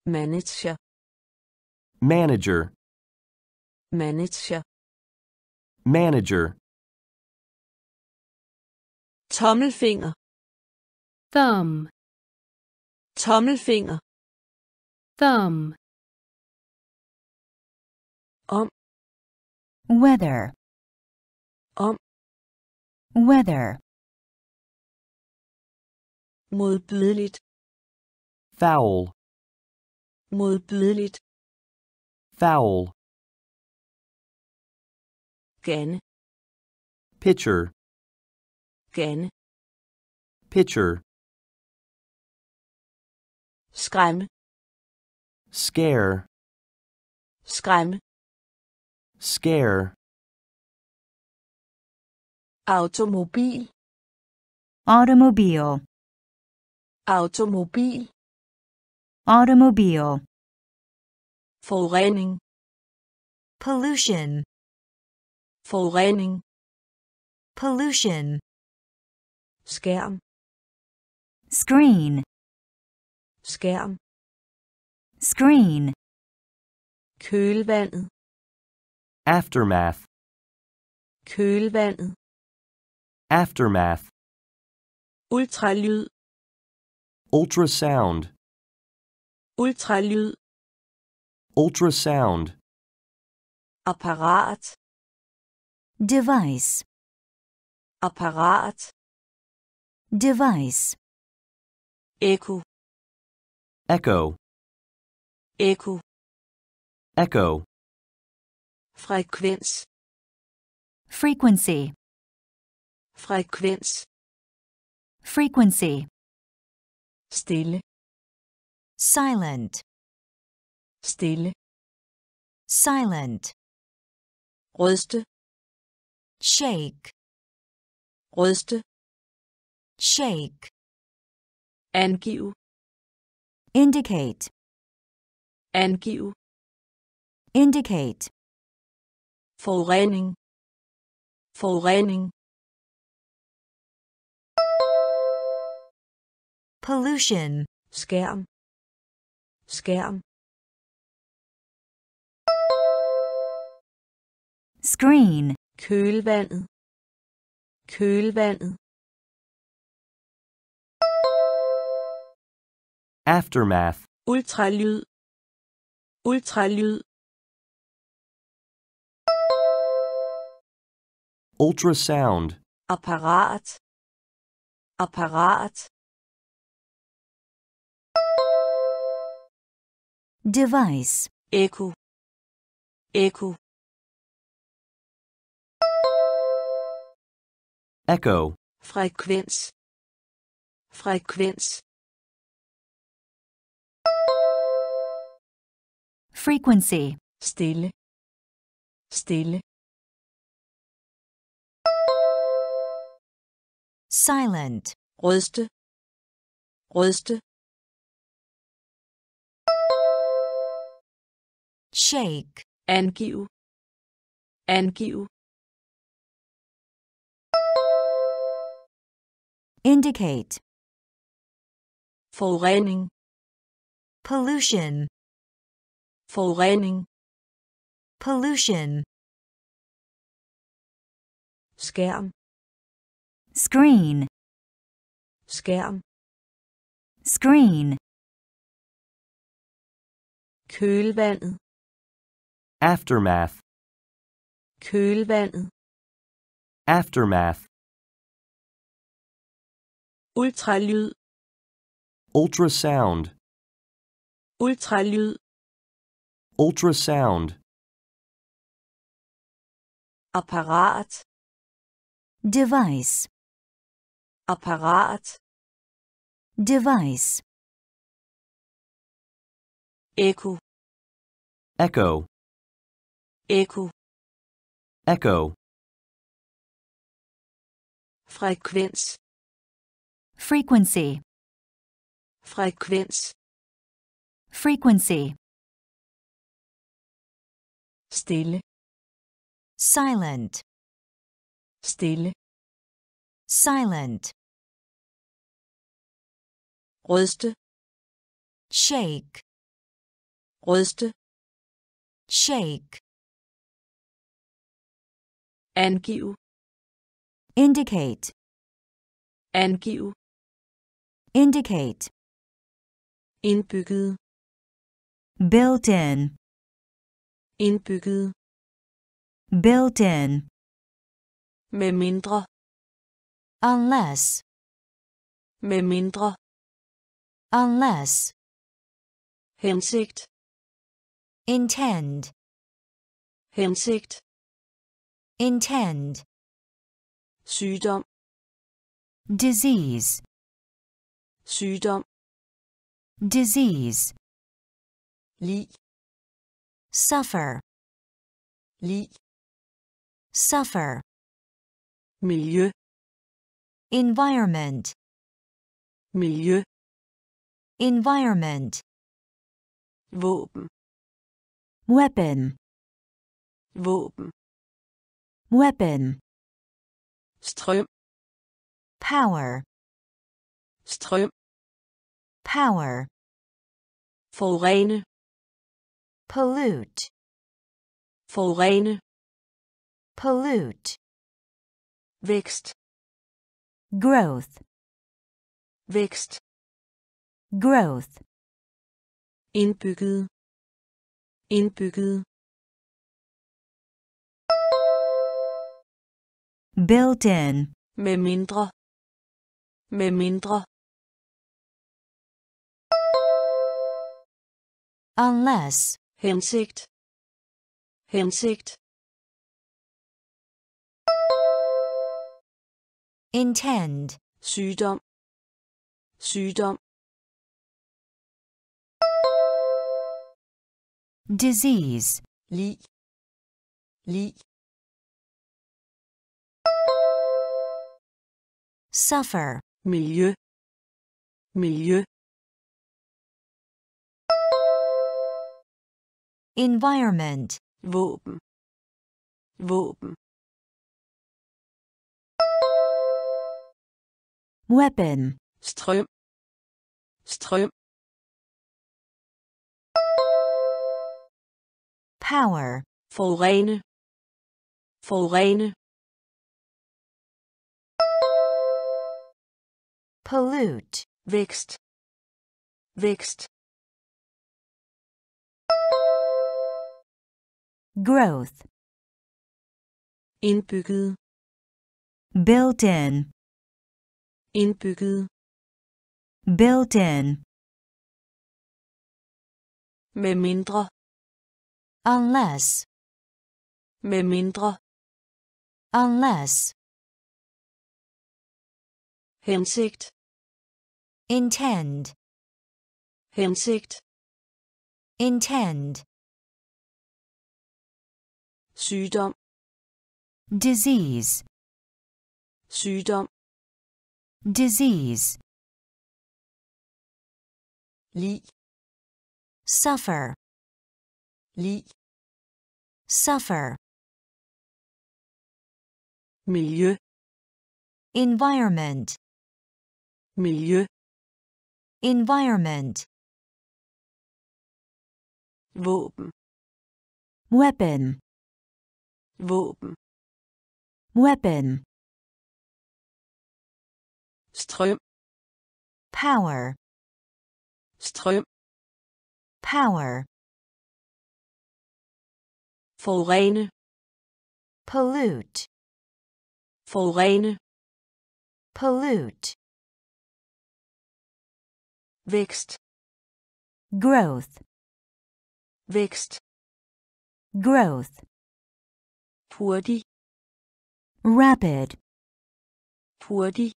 manager, manager, manager, manager, tommelfinger, thumb, tommelfinger, thumb, om, weather, om, weather, modbydeligt, foul, Modbydeligt. foul, Gerne. pitcher, Gerne. pitcher, Skræmme. scare, Skræmme. Scare, Automobil. automobile, Automobil. automobile, Forurening. pollution, Forurening. pollution, Skærm. screen, Skærm. screen, Kølvandet. Aftermath, Kølvandet. aftermath, Ultralyd. ultrasound, Ultralyd. ultrasound, Apparat. device, Apparat. device, Echo. echo, Ekko. echo, Frekvens. frequency, Frekvens. frequency, Stille. silent, Stille. silent, Ryste. shake, Ryste. shake, Angiv. indicate, Angiv. indicate, Forurening. Forurening. pollution, Skærm. Skærm. screen, Kølvandet. Kølvandet. aftermath, Ultralyd. Ultralyd. Ultrasound, Apparat. Apparat. device, Ekko. Ekko. echo, Frekvens. Frekvens. frequency, Stille. Stille. Silent, Ryste. Ryste. shake, Angiv. Angiv. indicate, Forurening. pollution, Forurening. pollution, Skærm. Screen, Skærm. screen, Kølvandet. aftermath, Kølvandet. aftermath, Ultralyd. ultrasound, Ultralyd. ultrasound, Apparat. device, Apparat. device, Echo. echo, Ekko. echo, Frekvens. frequency, Frekvens. frequency, Stille. silent, Stille. Silent, Ryste. shake, Ryste. shake, Angiv. indicate, Angiv. indicate, Indbygget. built in, Indbygget. built in, Med mindre. Unless, Med mindre. unless, hensigt, intend, hensigt, intend, sygdom, disease, sygdom, disease, lig, suffer, lig, suffer, miljø, environment, miljø, environment, våben, weapon, våben, weapon, strøm, power, strøm, power, forurene, pollute, forurene, pollute, vækst, growth, vækst, growth, indbygget, indbygget, built in, med mindre, med mindre, unless, hensigt, hensigt, intend, sygdom, sygdom, disease, lig, lig, suffer, miljø, miljø, environment, våben, våben, weapon, strøm, strøm, power, forurene, forurene, pollute, vækst, vækst, growth, indbygget, built in, indbygget, built in, med mindre, unless, med mindre, unless, hensigt, intend, hensigt, intend, sygdom, disease, sygdom, disease, lig, suffer, lig, suffer, milieu. Environment, milieu. Environment, våben, weapon, våben, weapon, strøm, power, strøm, power, forurene, pollute, forurene, pollute, vækst, growth, vækst, growth, hurtig, rapid, hurtig,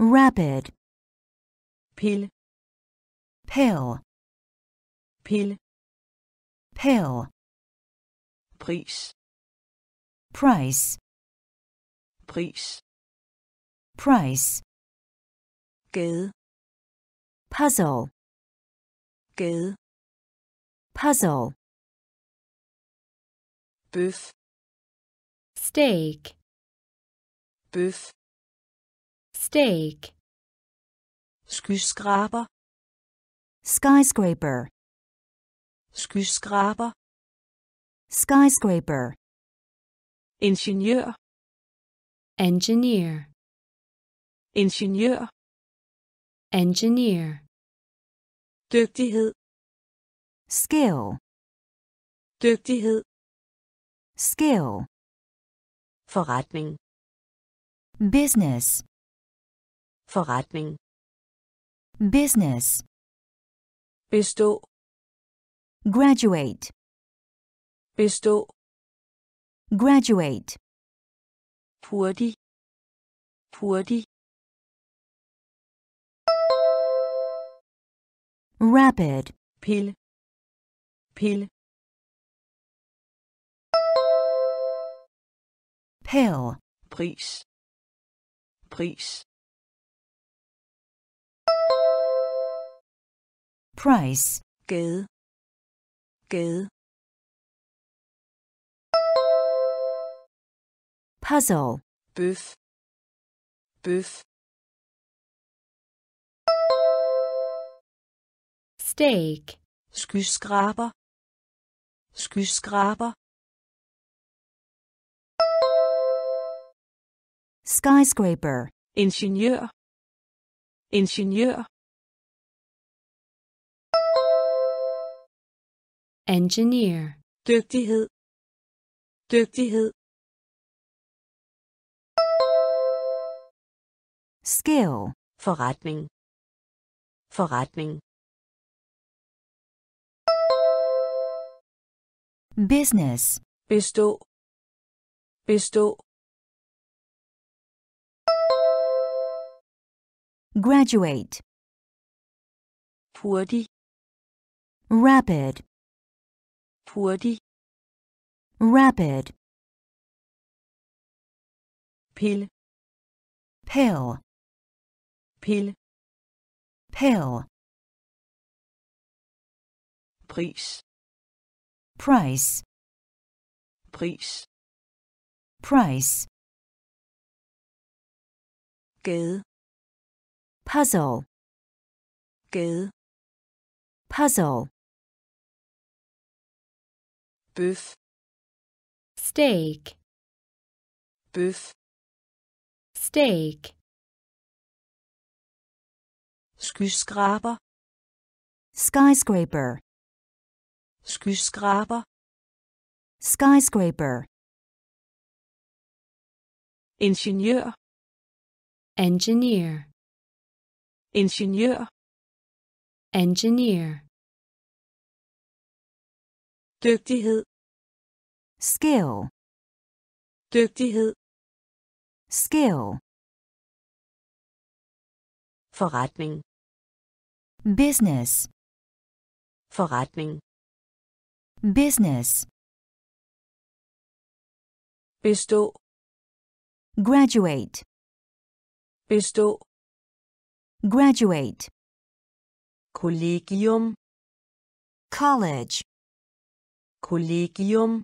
rapid, pill, pille, pill, pris, price, pris, price, gade, puzzle, gade, puzzle, bøf, steak, bøf, steak, skyskraber, skyscraper, skyskraber, skyscraper, ingeniør, engineer, ingeniør, engineer, dygtighed, skill, dygtighed, skill, forretning, business, forretning, business, bestå. Graduate, bestå. Graduate, hurtig. Hurtig. Rapid, pille. Pille. Pill, pris. Pris price, gade gade puzzle, bøf. Bøf. Steak, skyskraber. Skyskraber. Skyscraper, ingeniør. Ingeniør engineer, dygtighed. Dygtighed. Skill, forretning. Forretning. Business, bestå. Bestå. Graduate, hurtig. Rapid, hurtig. Rapid, pille. Pill, pille. Pill, pris. Price, pris. Price, gade. Puzzle, gade. Puzzle, bøf. Steak, bøf. Steak, skyskraber. Skyscraper, skyskraber. Skyscraper, ingeniør. Engineer, ingeniør. Engineer, dygtighed skill, dygtighed. Skill, forretning. Business, forretning. Business, bestå. Graduate, bestå. Graduate, kollegium. College, kollegium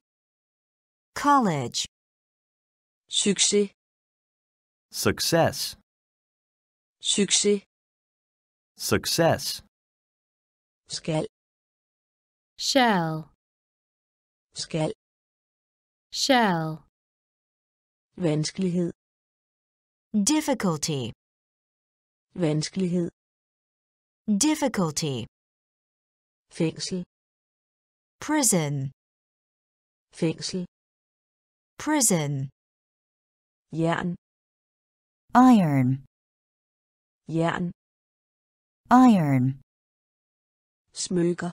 college, succes Success. succes Success. skal shell, skal shell, vanskelighed. Difficulty, vanskelighed. Difficulty, fængsel. Prison, fængsel prison, jern. Iron, jern. Iron, smykker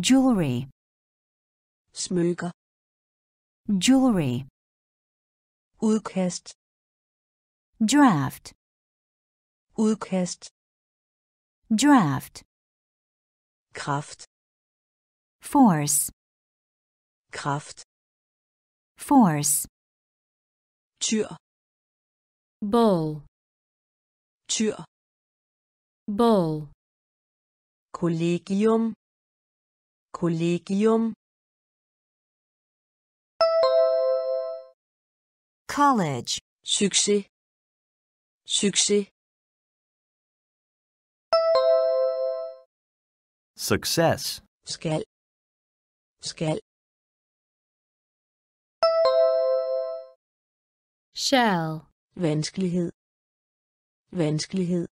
jewelry, smykker jewelry, udkast. Draft, udkast. Draft, kraft. Force, kraft force, tyr. Bull, tyr. Bull, kollegium. Kollegium. College, succes. Succes. Success. skal. Skal shell, vanskelighed. Vanskelighed.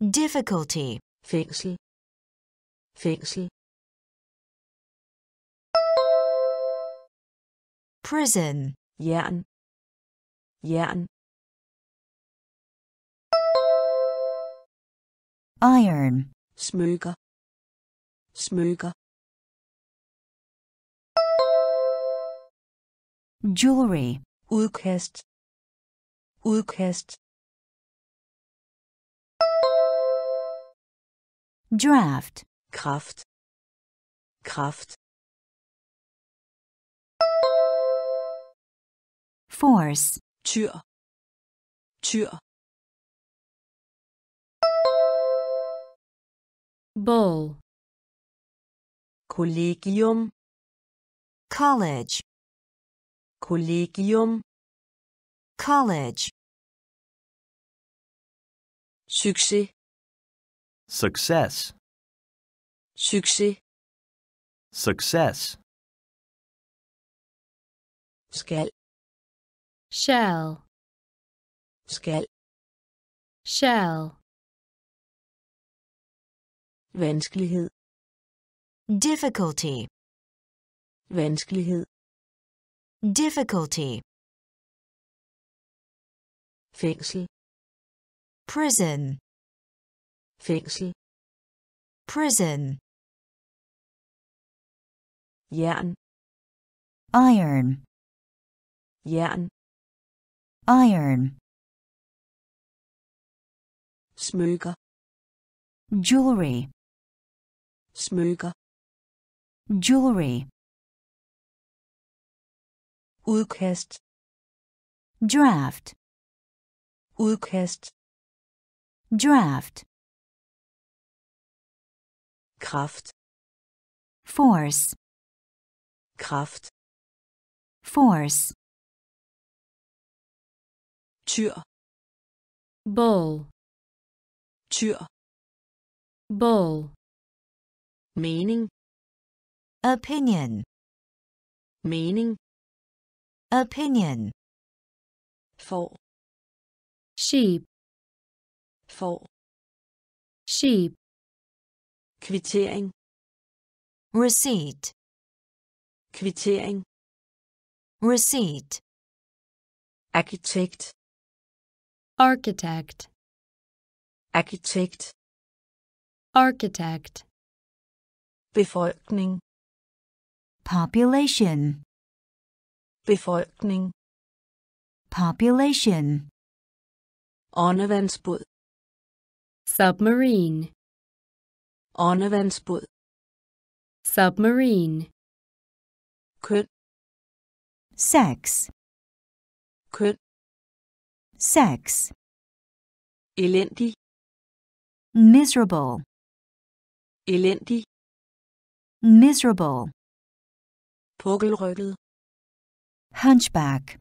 Difficulty, fængsel. Fængsel. Prison, jern. Jern. Iron, smykker, smykker, jewelry, udkast, udkast, draft, kraft, kraft, force, tyr, tyr, bull, kollegium, college, kollegium, college, succes, success, succes, success, skal, shell, skal, shell, vanskelighed, difficulty, vanskelighed, difficulty, fængsel, prison, fængsel, prison, jern, iron, jern, iron, smykker, jewelry, smykker, jewelry, udkast, draft, udkast, draft, kraft, force, kraft, force, tyr, bull, tyr, bull, Meaning. opinion, mening, opinion, får, sheep, får, sheep, kvittering, receipt, kvittering, receipt, arkitekt, architect, arkitekt, architect, befolkning, population, befolkning, population, åndevandsbåd, submarine, åndevandsbåd, submarine, køn, sex, køn, sex, elendig, miserable, elendig, miserable, pukkelrykket, hunchback,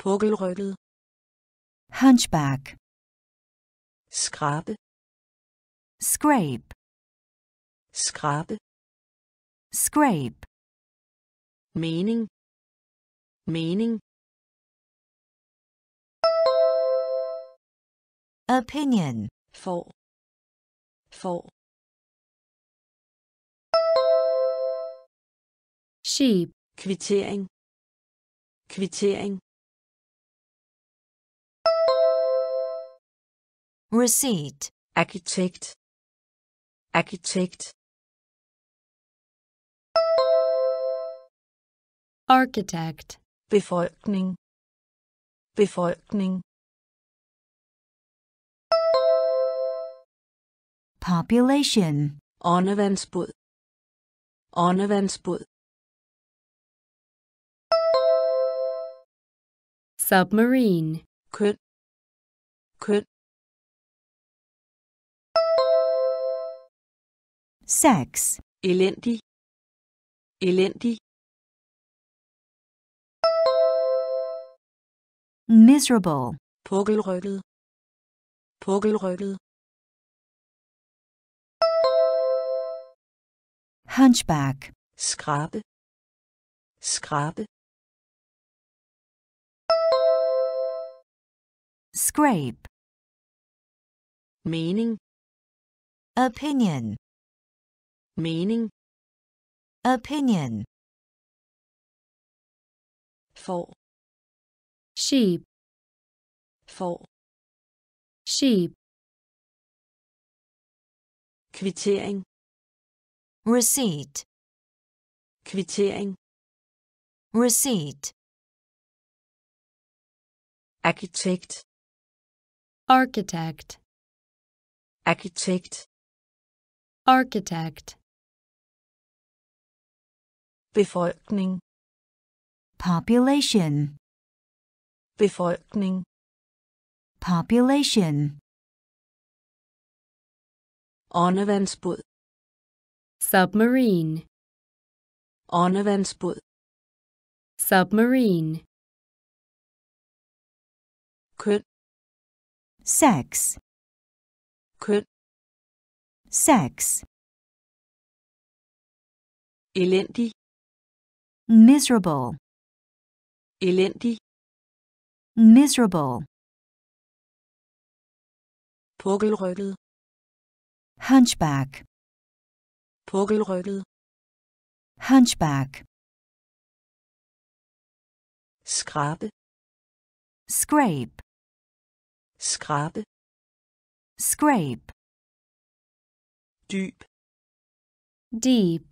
pukkelrykket, hunchback, skrabe, scrape, skrabe, scrape, mening, mening, opinion, får, får, sheep, kvittering, kvittering, receipt, er arkitekt, arkitekt, er architect, befolkning, befolkning, population, åndevandsbåd, åndevandsbåd, submarine, køn, køn, sex, elendig, elendig, miserable, pukkelrykket, pukkelrykket, hunchback, skrabe, skrabe, scrape, Meaning. opinion, Meaning. opinion, får, sheep, får, sheep, kvittering. Receipt, kvittering. Receipt, arkitekt architect, arkitekt architect, befolkning. Population, befolkning. Population, åndevandsbåd submarine, åndevandsbåd submarine, køn sex, køn. Sex, elendig. Miserable, elendig. Miserable, pukkelrykket hunchback, pukkelrykket hunchback, skrabe. Scrape, skrabe scrape, dyb deep,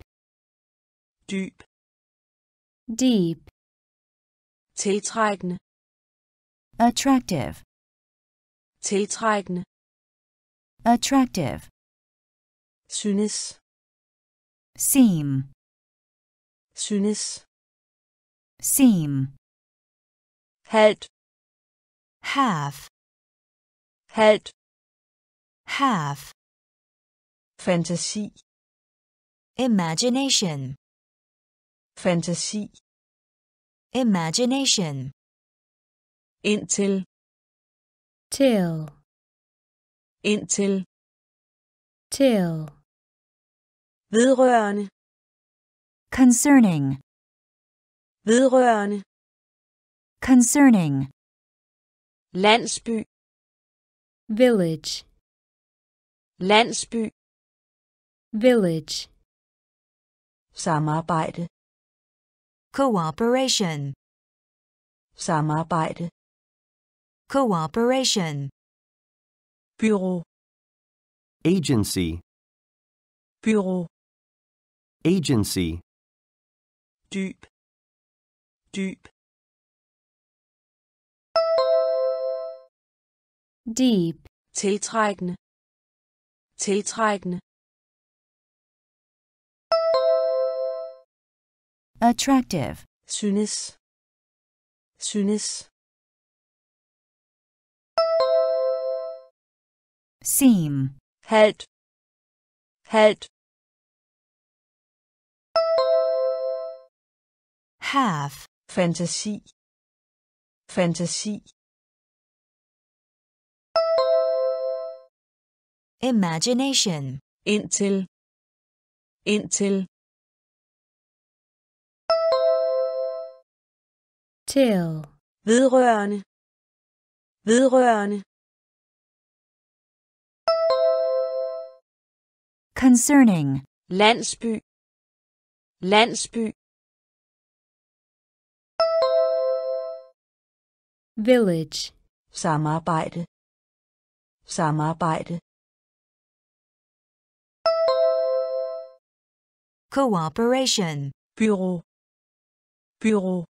dyb deep, tiltrækkende attractive, tiltrækkende attractive, synes seem, synes seem, halvt half, halvt half, fantasi imagination, fantasi imagination, indtil. Till, indtil. Till, vedrørende. Concerning, vedrørende. Concerning, landsby village, landsby. Village, samarbejde. Cooperation, samarbejde. Cooperation, bureau. Agency, bureau. Agency, dyb. Dyb deep, tiltrækkende. Tiltrækkende. Attractive, synes. Synes. Seem, halvt halvt half, fantasi. Fantasi imagination, indtil. Indtil. Till, vedrørende. Vedrørende. Concerning, landsby. Landsby. Village, samarbejde. Samarbejde cooperation, bureau. Bureau.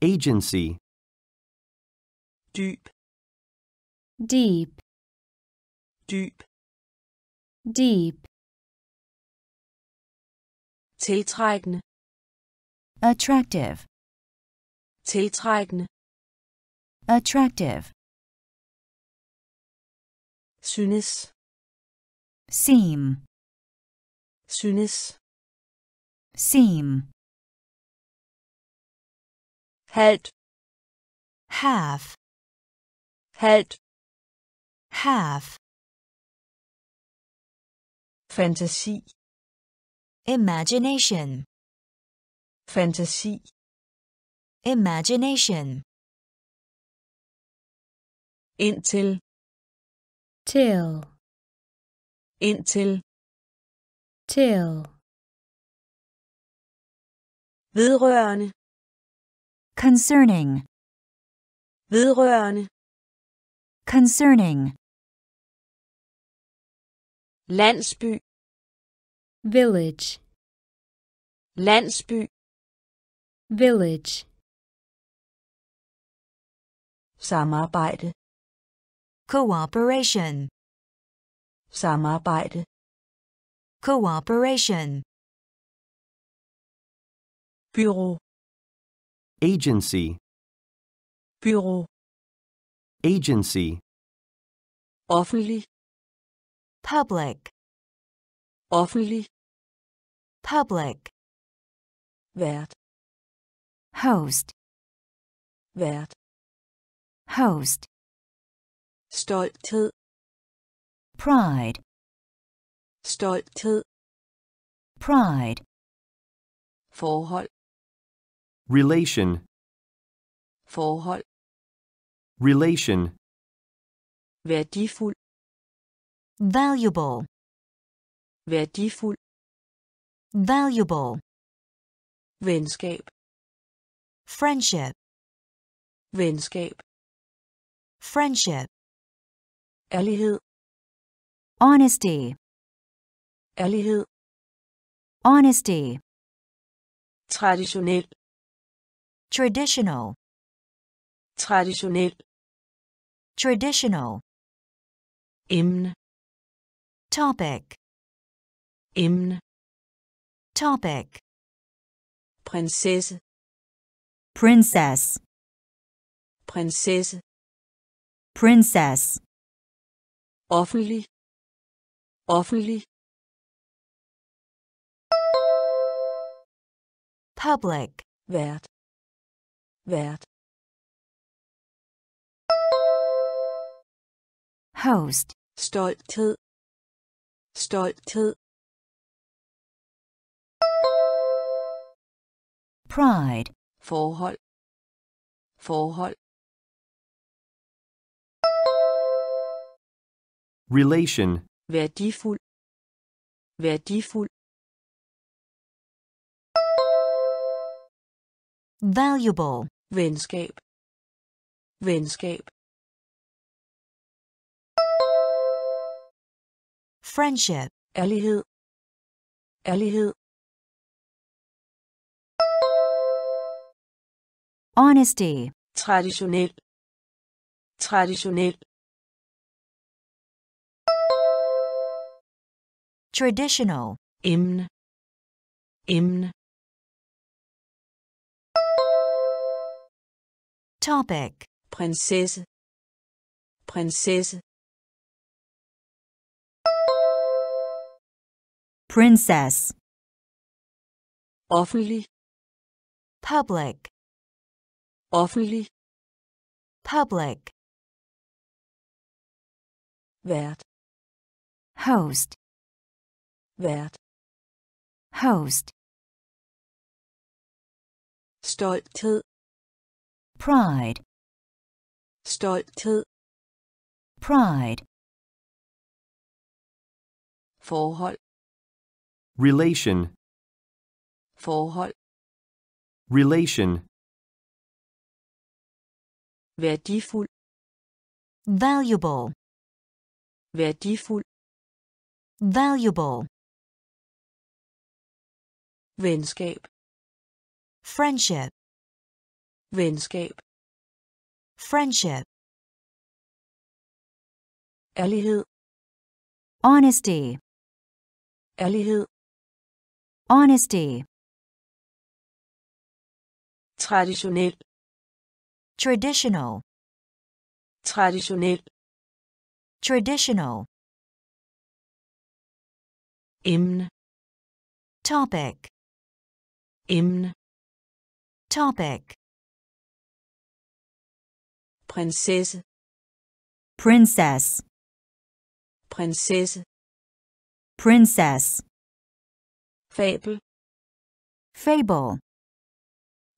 Agency, dyb deep, dyb deep, tiltrækkende. Attractive, tiltrækkende. Attractive, synes seem, synes. Seem, halvt half, halvt half, fantasi. Imagination, fantasi. Imagination, indtil. Till, indtil. Till, concerning, landsby. Village, landsby. Village, samarbejde. Cooperation, samarbejde. Cooperation, bureau. Agency, bureau. Agency, offentlig. Public, offentlig. Public, vært. Host, vært. Host, stolthed pride, stolthed. Pride, forhold. Relation, forhold. Relation, værdifuld. Valuable, værdifuld. Valuable, venskab. Friendship, venskab. Friendship, ærlighed honesty, ærlighed. Honesty, traditionel. Traditional, traditionel. Traditional, emne. Topic, emne. Topic, prinsesse. Princess, prinsesse. Princess, offentlig offentlig? Public, vært. Vært. Host, stolthed. Stolthed. Pride, forhold. Forhold. Relation, værdifuld. Værdifuld. Valuable, venskab. Venskab. Friendship, ærlighed. Ærlighed. Honesty, traditionel. Traditionel traditional, emne emne topic, prinsesse prinsesse princess, offentlig. Public, offentlig. Public, vært. Host, vært. Host, stolthed. Pride, stolthed. Pride, forhold. Relation, forhold. Relation, værdifuld. Valuable, værdifuld. Valuable, venskab. Friendship, venskab. Friendship, ærlighed. Honesty, ærlighed. Honesty, traditionel. Traditional, traditionel. Traditional, emne. Topic, emne. Topic, prinsesse princess, prinsesse princess, fabel fable,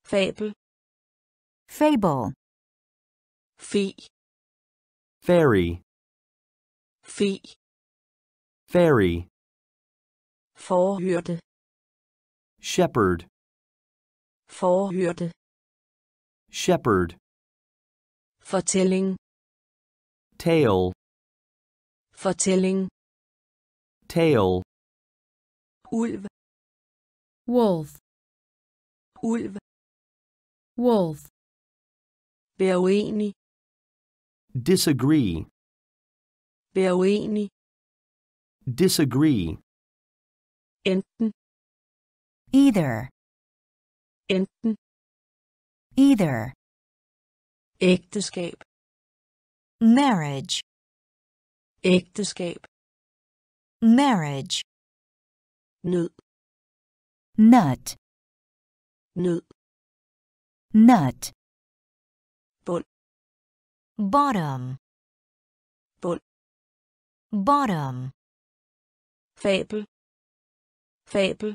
fabel fable, fi. Fairy, fi. Fairy, forhyrte shepherd, forhyrte shepherd, fortælling. Tale, fortælling, tale, ulv, wolf, ulv, wolf, vær uenig, disagree, vær uenig, disagree, enten, either, enten, either, ægteskab, marriage, ægteskab, marriage, nød, nut, nød, nut, bund, bottom, bund, bottom, fabel, fabel,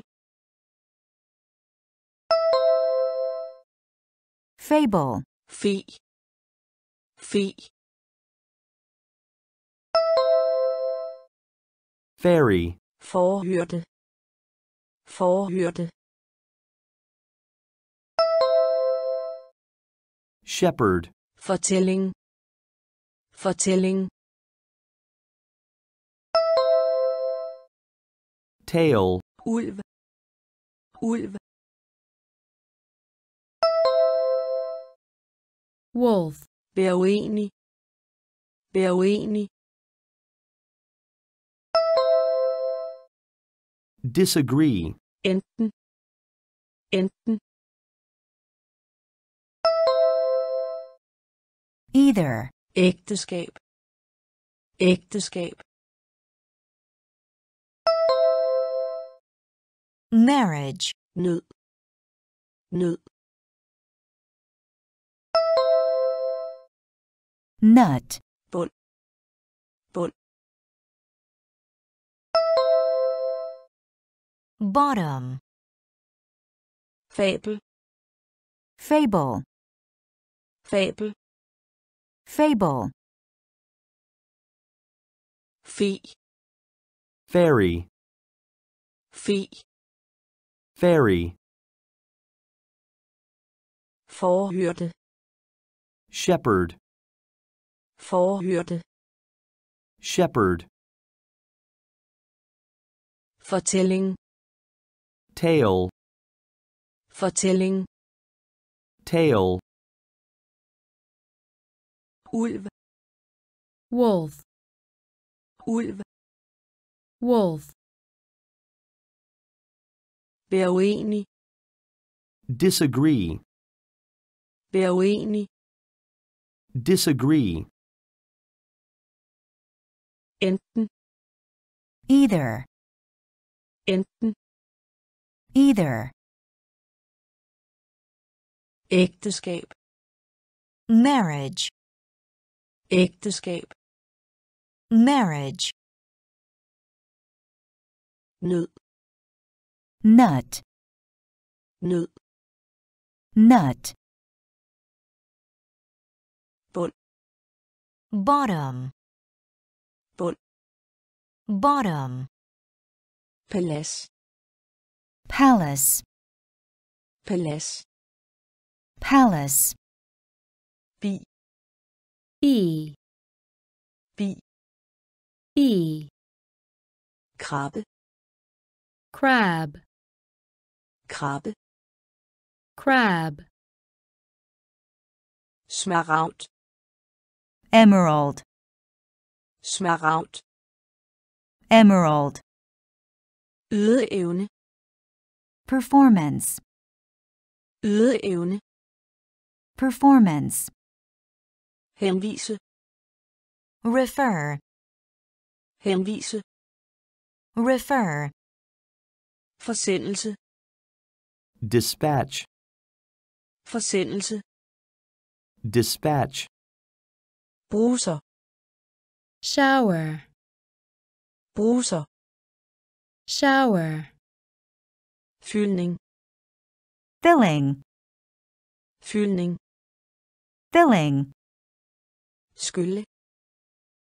fable, fi, fi, fairy, forhyrte, forhyrte, shepherd, fortælling, fortælling, tale, ulv, ulv, wolf, vær uenig, vær uenig, disagree, enten, enten, either, ægteskab, ægteskab, marriage, nød, nød, nut, bund, bund, bottom, fabel, fable, fabel, fable, fi, fairy, fi, fairy, forhyrte, shepherd, forhyrte, shepherd, fortælling, Tale. fortælling, tale, ulv, wolf, ulv, wolf, vær uenig, disagree, vær uenig, disagree, enten, either, enten, either, ægteskab, marriage, ægteskab, marriage, nød, nut, nød, nut, bund, bottom, bottom, palads, palace, palads, palace, bi, bee, bi, bee, krabbe, crab, krabbe, crab, smaragd, emerald, smaragd, emerald, ydeevne, performance, ydeevne, performance, henvise, refer, henvise, refer, forsendelse, dispatch, forsendelse, dispatch, bruser, shower, bruser, shower, fyldning, filling, fyldning, filling, skylle,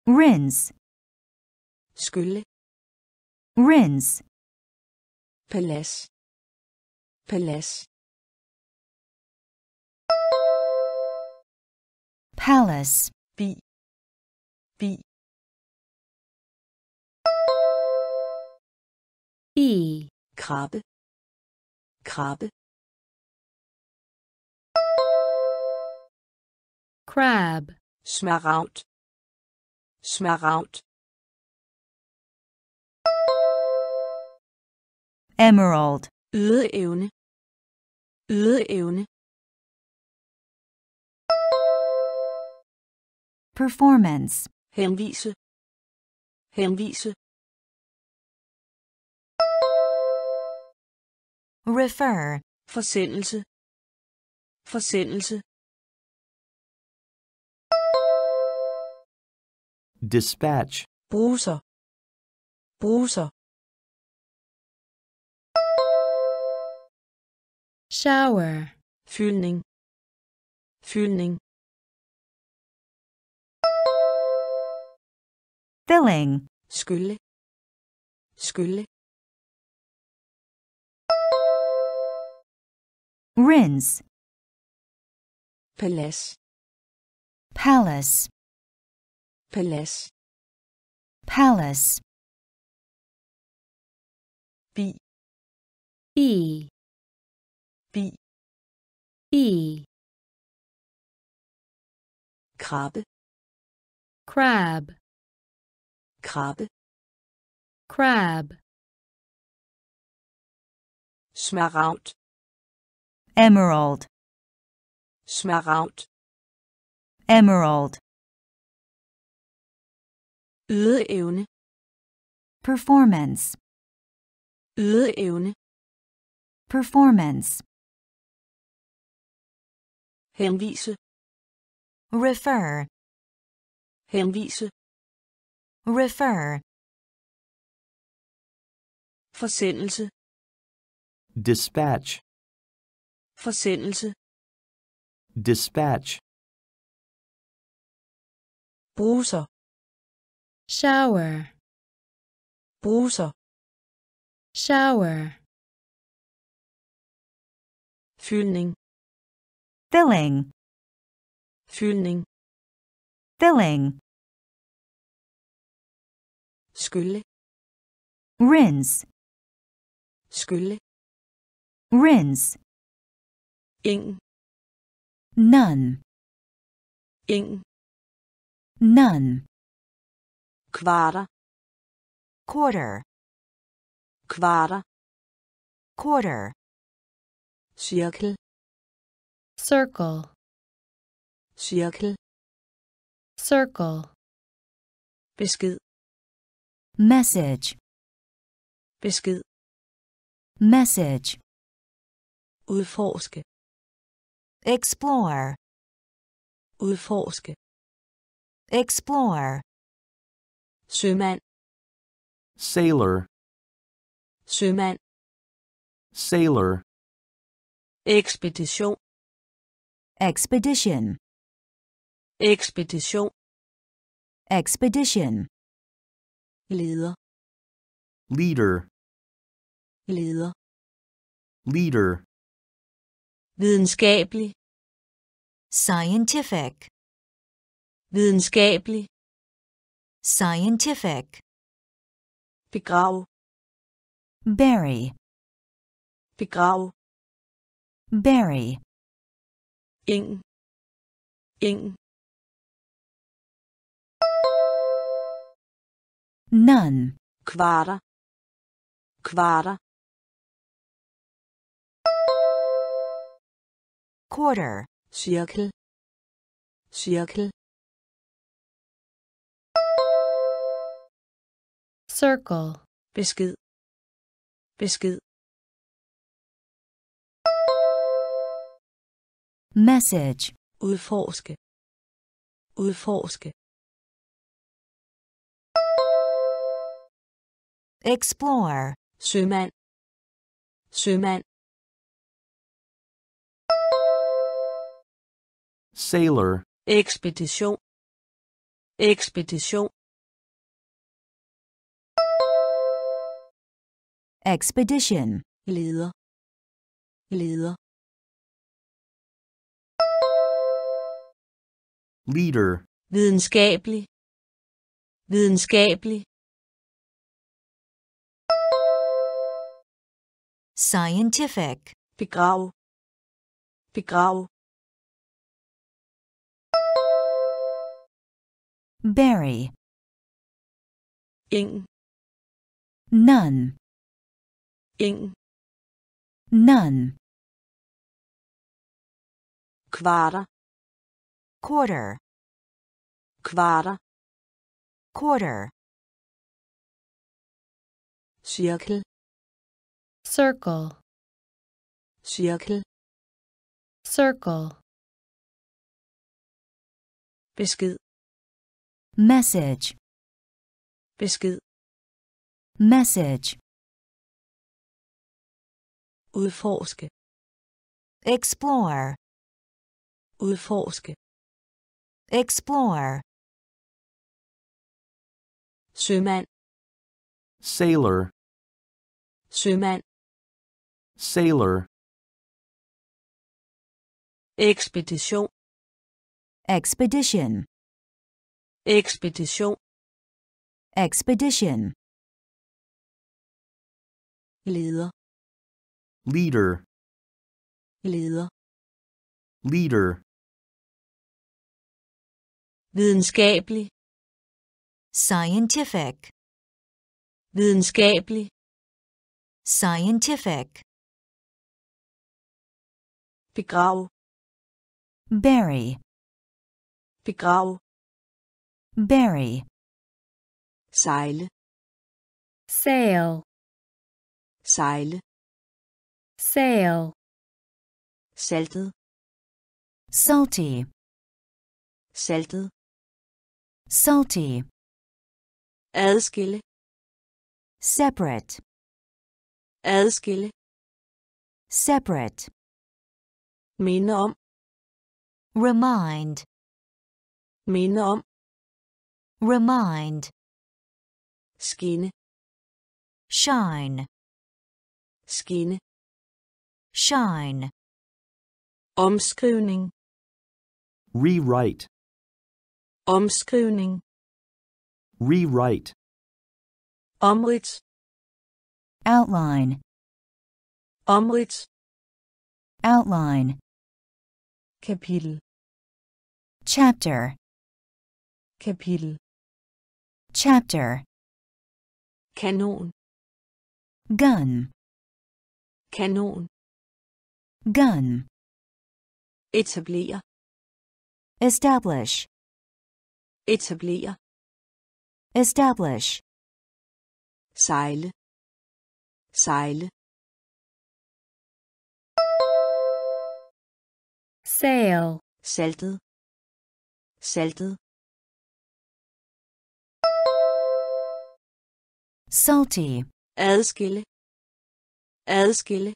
rinse, skylle, rinse, palads, palads, palace, bi, bi bee, krabbe krabbe crab, smaragd. Smaragd. Emerald, ydeevne ydeevne performance, henvise. Henvise refer, forsendelse forsendelse dispatch, bruser bruser shower, fyldning fyldning filling, skylle skylle rinse, palads palace, palads palace, bi bee, bi bee, krabbe crab, krabbe crab, smaragd emerald, smaragd emerald, ydeevne. Performance, ydeevne. Performance, henvise. Refer, henvise. Refer, forsendelse. Dispatch, forsendelse. Dispatch, bruser. Shower, bruser. Shower, fyldning. Filling, fyldning. Filling, skylle. Rinse, skylle. Rinse, ingen none, ingen none, kvarter quarter, kvarter quarter, cirkel circle, cirkel circle, besked message, besked message, udforske explore, udforske. Explore, sømand. Sailor, sømand. Sailor, Expedition. expedition, ekspedition. Expedition, leder. Leader, leder. Leader, videnskabelig. Scientific, videnskabelig. Scientific, begrav. Bury, begrav. Bury, ingen ingen none, kvarter. Kvarter quarter, cirkel. Cirkel. Circle, besked. Besked. Message, udforske. Udforske. Explore, sømand. Sømand sailor, Expedition. ekspedition expedition, leder leder leader, videnskabelig Videnskabelig. Scientific. Begrav. Begrav. Bury. Ing. None. Ing. None. Kvarter. Quarter. Kvarter. Quarter. Cirkel. circle, Cirkel. circle, Besked. Message. Besked. Message. Udforske. Explore. Udforske. Explore. Sømand. sailor, Sømand. sailor, Ekspedition. Expedition. Ekspedition. Expedition. Leder. leader, Leder. leader, Videnskabelig. Scientific. Videnskabelig. Scientific. Begrav. Bury. Begrav. Bury. Sejle. sail, Sejle. sail, Saltet. Salty. Saltet. Salty. Adskille. Separate. Adskille. Separate. Minde om. Remind. Minde om. Remind. skin Shine. skin Shine. Omskrivning. rewrite, Omskrivning. rewrite, Omrids. Outline. Omrids. Outline. Kapitel. Chapter. Kapitel. Chapter. Kanon. Gun. Kanon. Gun. Etablere. Establish. Etablere. Establish. Sejle. Sejle. sail, Saltet. Saltet. Salty. Adskille. Adskille.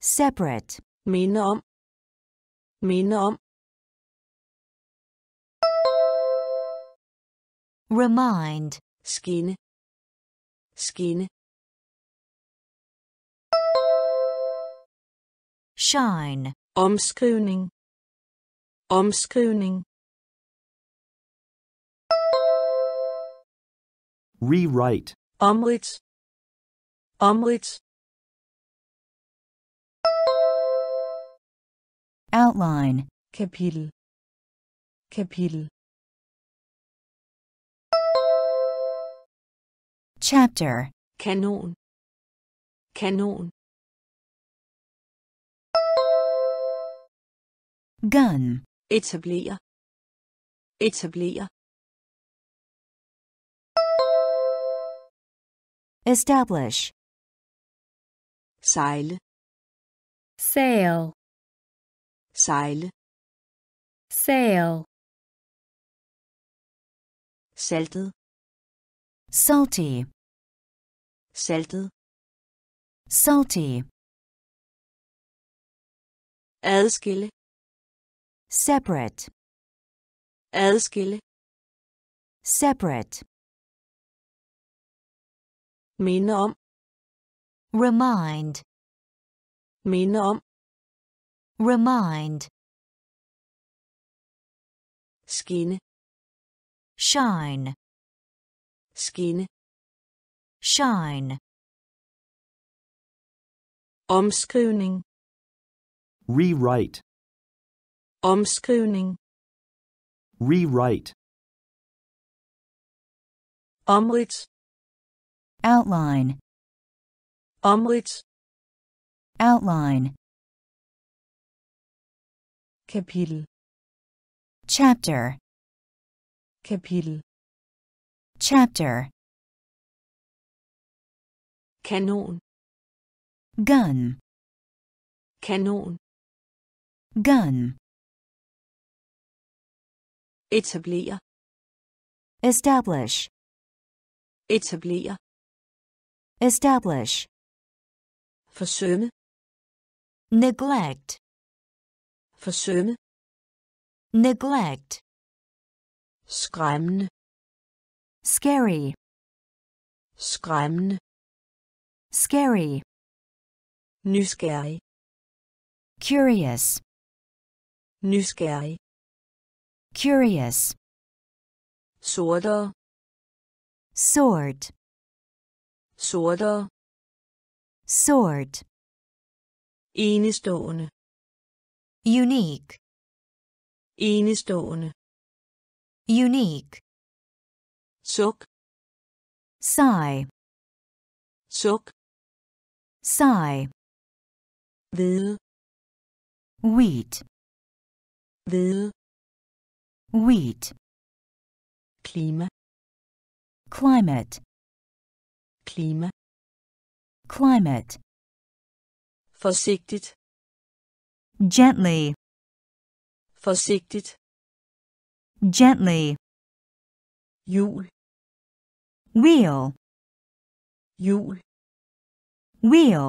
Separate. Minde om. Minde om. Remind. Skinne. Skinne. Shine. Omskrivning. Omskrivning. Rewrite, Omelets. Omrids. Outline. Kapitel. Kapitel. Chapter. Kanon. Kanon. Gun. Etablere. Etablere. Establish. Sejle. sail, Sejle. sail, Saltet. Salty. Saltet. Salty. Adskille. Separate. Adskille. Separate. Minde om. Remind. Minde om. Remind. skinne shine, skinne shine, omskrivning. Rewrite, omskrivning. Rewrite, omrids outline, omrids outline, kapitel. Chapter, kapitel. Chapter, kanon. Gun, kanon. Gun, etablere. Establish, etablere establish, forsømme neglect, forsømme neglect, skræmmende scary, skræmmende scary, nysgerrig. Curious, nysgerrig. Curious, sortere sort, sortere sort, enestående. Unique, enestående. Unique, suk. Sigh, suk. Sigh, hvide. Wheat, hvide. Wheat, klima. Climate, klima. Climate, forsigtigt. Gently, forsigtigt. Gently, jul wheel, jul wheel,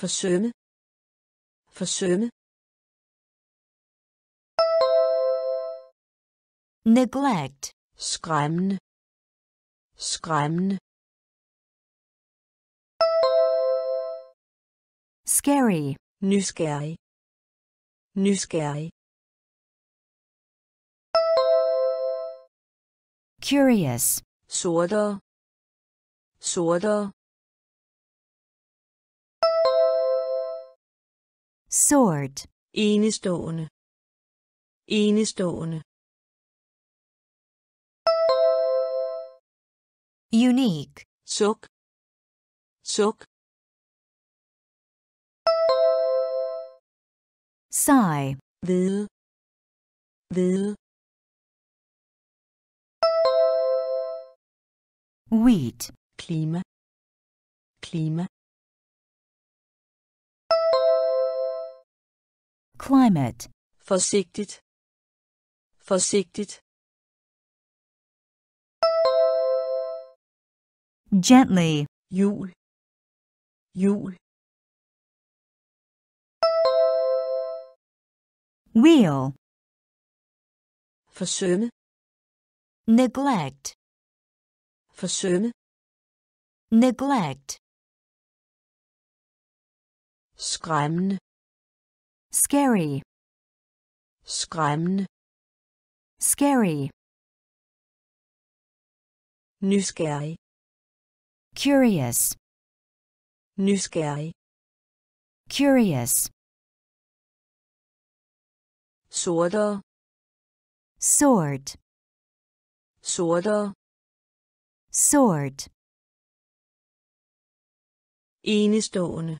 forsømme. Forsømme. Neglect, skræmmende. Skræmmende scary, nysgerrig. Nysgerrig. Curious, sortere sortere sort, enestående. Enestående. Unique, suk. Suk sigh, hvide hvide wheat, klima. Klima. Climate, forsigtigt. Forsigtigt. Gently, jul jul wheel, forsømme neglect, forsømme neglect, skræmmende scary, skræmmende scary, nysgerrig. Curious, nysgerrig. Curious, sortere sort, sortere sort, enestående.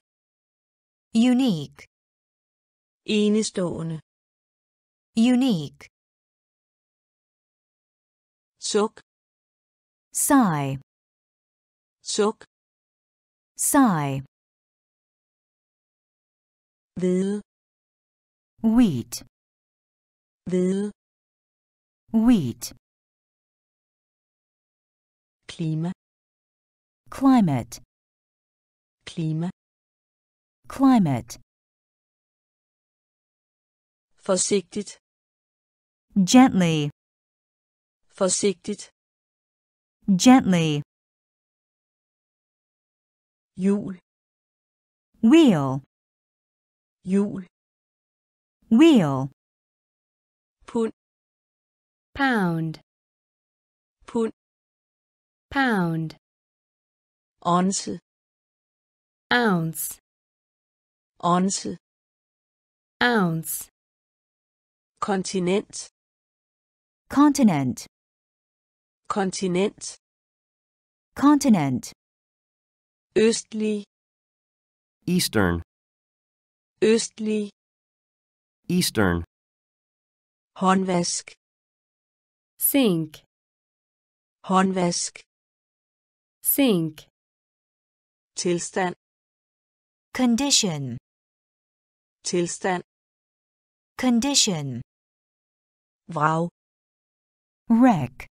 Unique, enestående. Unique, suk. Sigh, suk. Sigh, hvide. Wheat, hvide. Wheat, klima. Climate, klima. Climate, forsigtigt. Gently, forsigtigt. Gently, jul wheel, jul wheel, pound, pund, pound, once, ounce, once, ounce, kontinent, continent, kontinent, continent, østlig, Eastern, østlig, Eastern, håndvask, sink, håndvask, sink, tilstand, condition, tilstand, condition, vrag, wreck,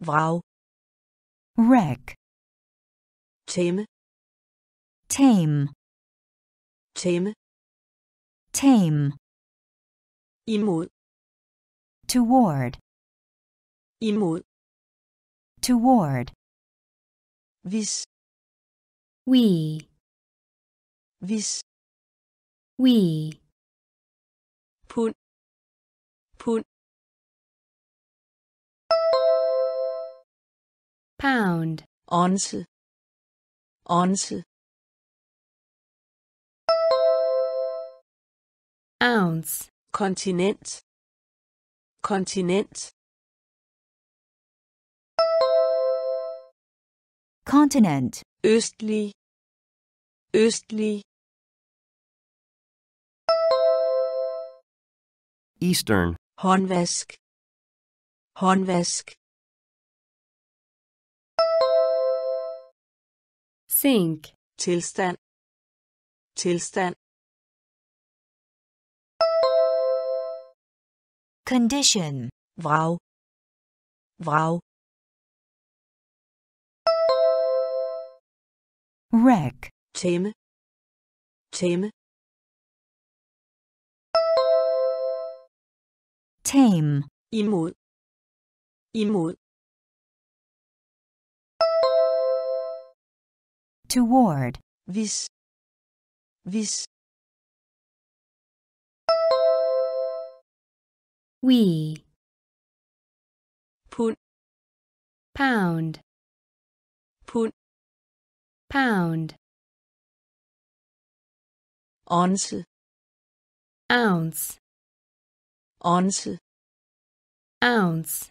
vrag, wreck, tæmme, tame, tæmme, tame, imod, toward, imod, toward, hvis, we, hvis, we, pund, pund, pound, once, once, ounce, kontinent, kontinent, continent, østlig, østlig, Eastern, håndvask, håndvask, sink, tilstand, tilstand, condition, vrag, vrag, wreck, tæmme, tæmme, tame, imod, imod, toward, hvis, hvis, we, pund, pound, pound, ounce. Ounce, once, ounce,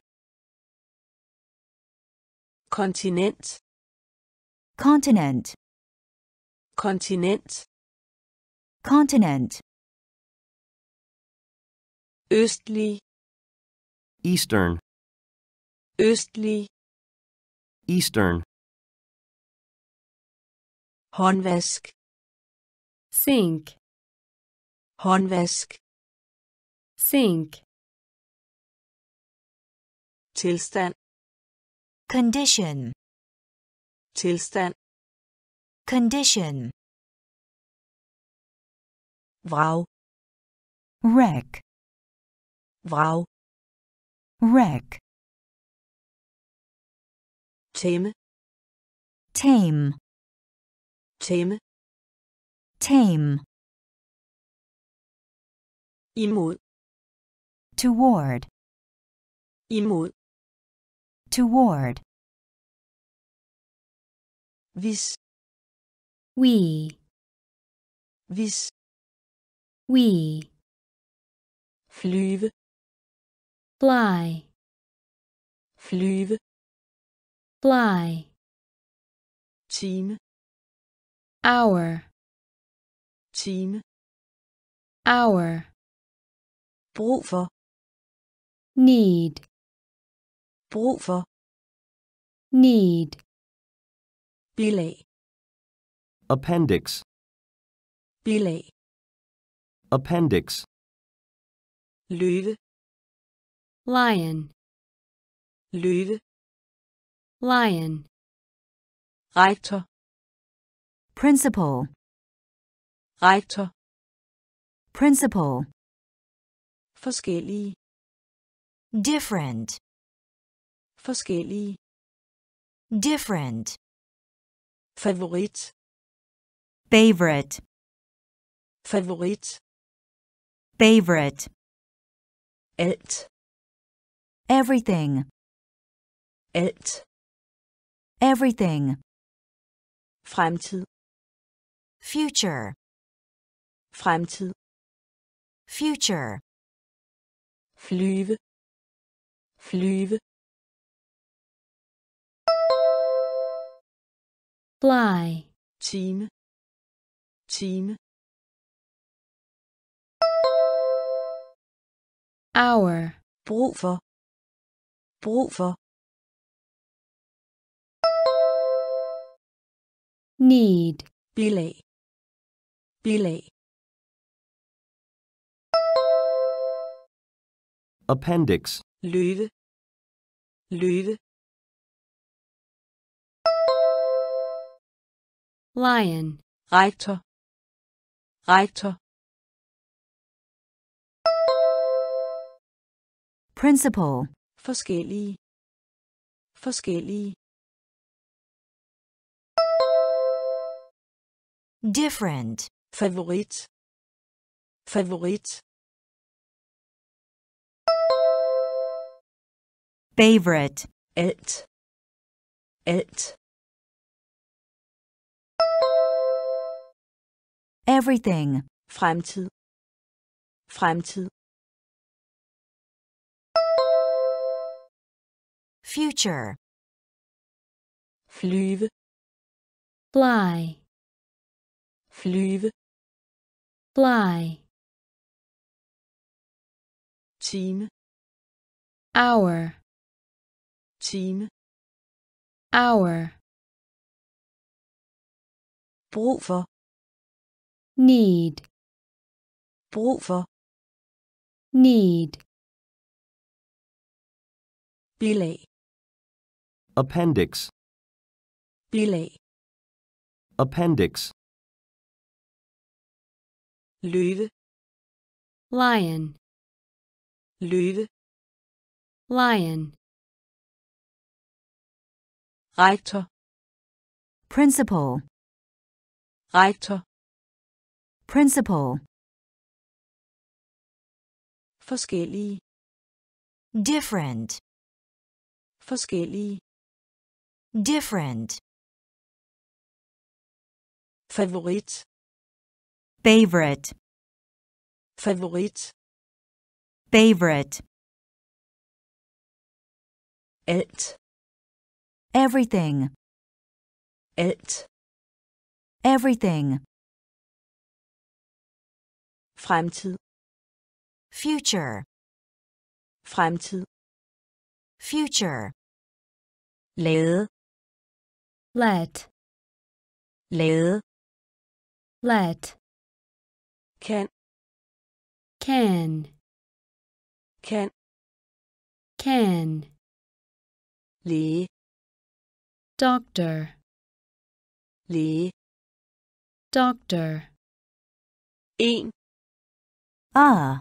continent. Continent, continent. Continent, østlig, Eastern, østlig, Eastern, håndvask, sink, håndvask, sink, tilstand, condition, tilstand, condition, vrag, wreck, vrag, wreck, tæmme, tame, tæmme, tame, imod, toward, imod, toward, hvis, we, hvis, we, flyve, fly, flyve, fly, time, hour, time, hour, brug for, need, brug for, need, bilag, Appendix, bilag, Appendix, løve, lion, løve, lion, rektor, principal, rektor, principal, forskellige, different, forskellige, different, favorit, favorite, favorit, favorite, alt, everything, alt, everything, fremtid, future, fremtid, future, flyve, flyve, fly, time, time, hour, brug for, brug for, need, bilag, bilag, appendix, løve, løve, lion, rektor, rektor, principal, forskellige, forskellige, different, favorit, favorit, favorite, it. It. Everything, fremtid, fremtid, future, flyve, fly, flyve, fly, time, hour, time, hour, brug for, need, brug for, need, bilag, appendix, bilag, appendix, løve, lion, løve, lion, rektor, principal, rektor, principal, forskellige, different, forskellige, different, favorit, favorite, favorit, favorite, it everything, it everything, fremtid, future, fremtid, future, lade, let, lade, let, kan, can, kan, can, læge, doctor, læge, doctor, en, ah,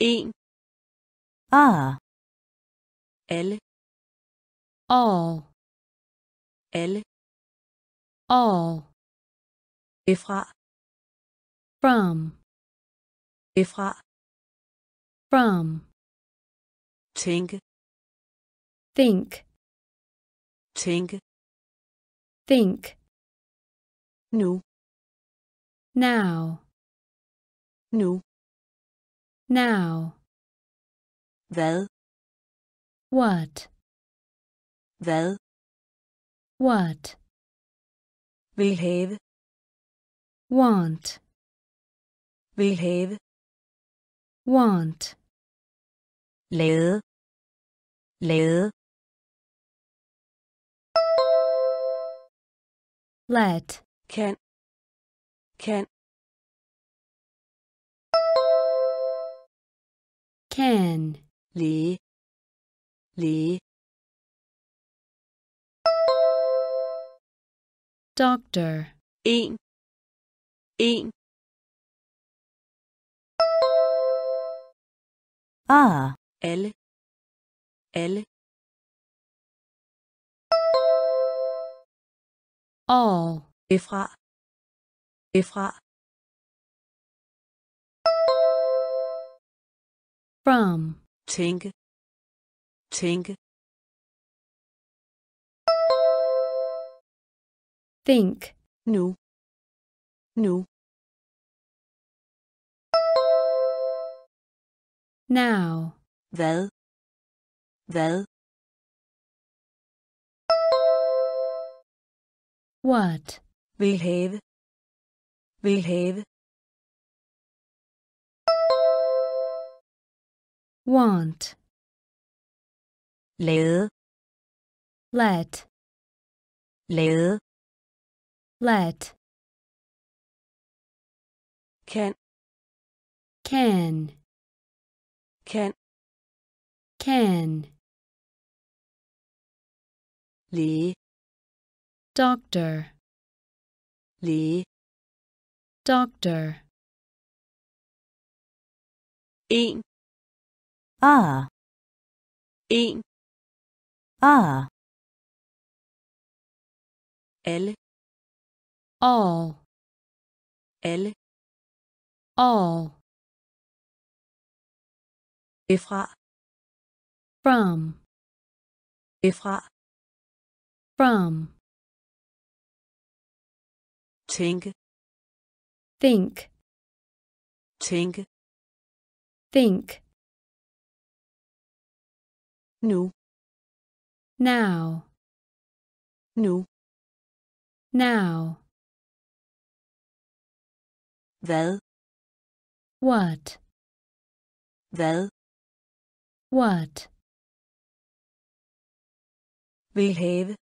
en, ah, alle, all, alle, all, efra, from, efra, from, tænke, think, tænke, think, nu, now, nu, now, hvad, what, hvad, what, vil have, want, vil have, want, lade, lade, let, can can can, Lee Lee doctor, en, en, ah, alle, alle, all, efra, efra, from, tænke, tænke, think, nu, nu, now, hvad, hvad, what, vil have, vil have, want, lade, let, lade, let, kan, can, kan, can, læge, doctor, læge, doctor, en, ah, en, ah, alle, all, alle, all, efra, from, ifra. From, tænke, think, tænke, think, nu, now, nu, now, hvad, what, hvad, what, vil have,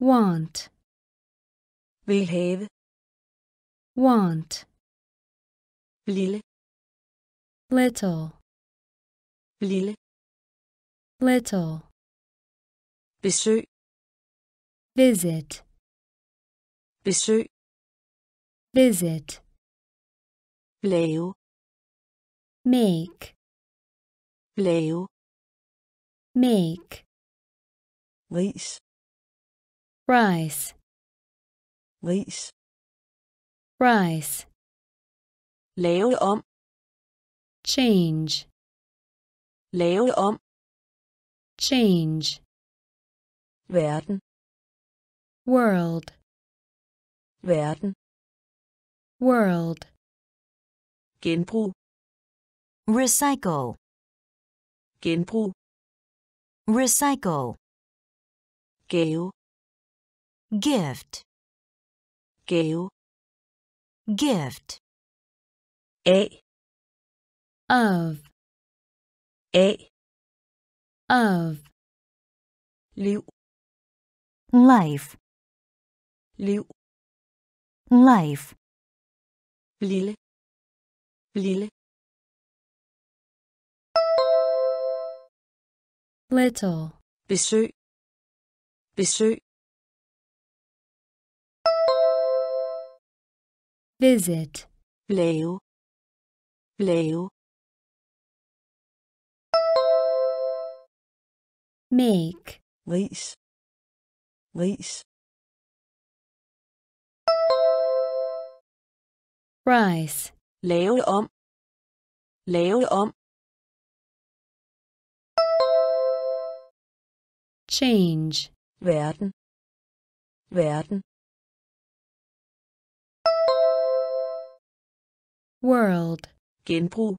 want, vil have, want, lille, little, lille, little, besøg, visit, besøg, visit, lave, make, lave, make, ris, rice, ris, rice, lave om, change, lave om, change, verden, world, verden, world, genbrug, recycle, genbrug, recycle, gave, gift, gave, gift, af, of, af, of, liv, life, liv, life, lille, lille, little, besøg, besøg, visit, lave, lave, make, ris, ris, rice, lave om, lave om, change, verden verden world, genbrug,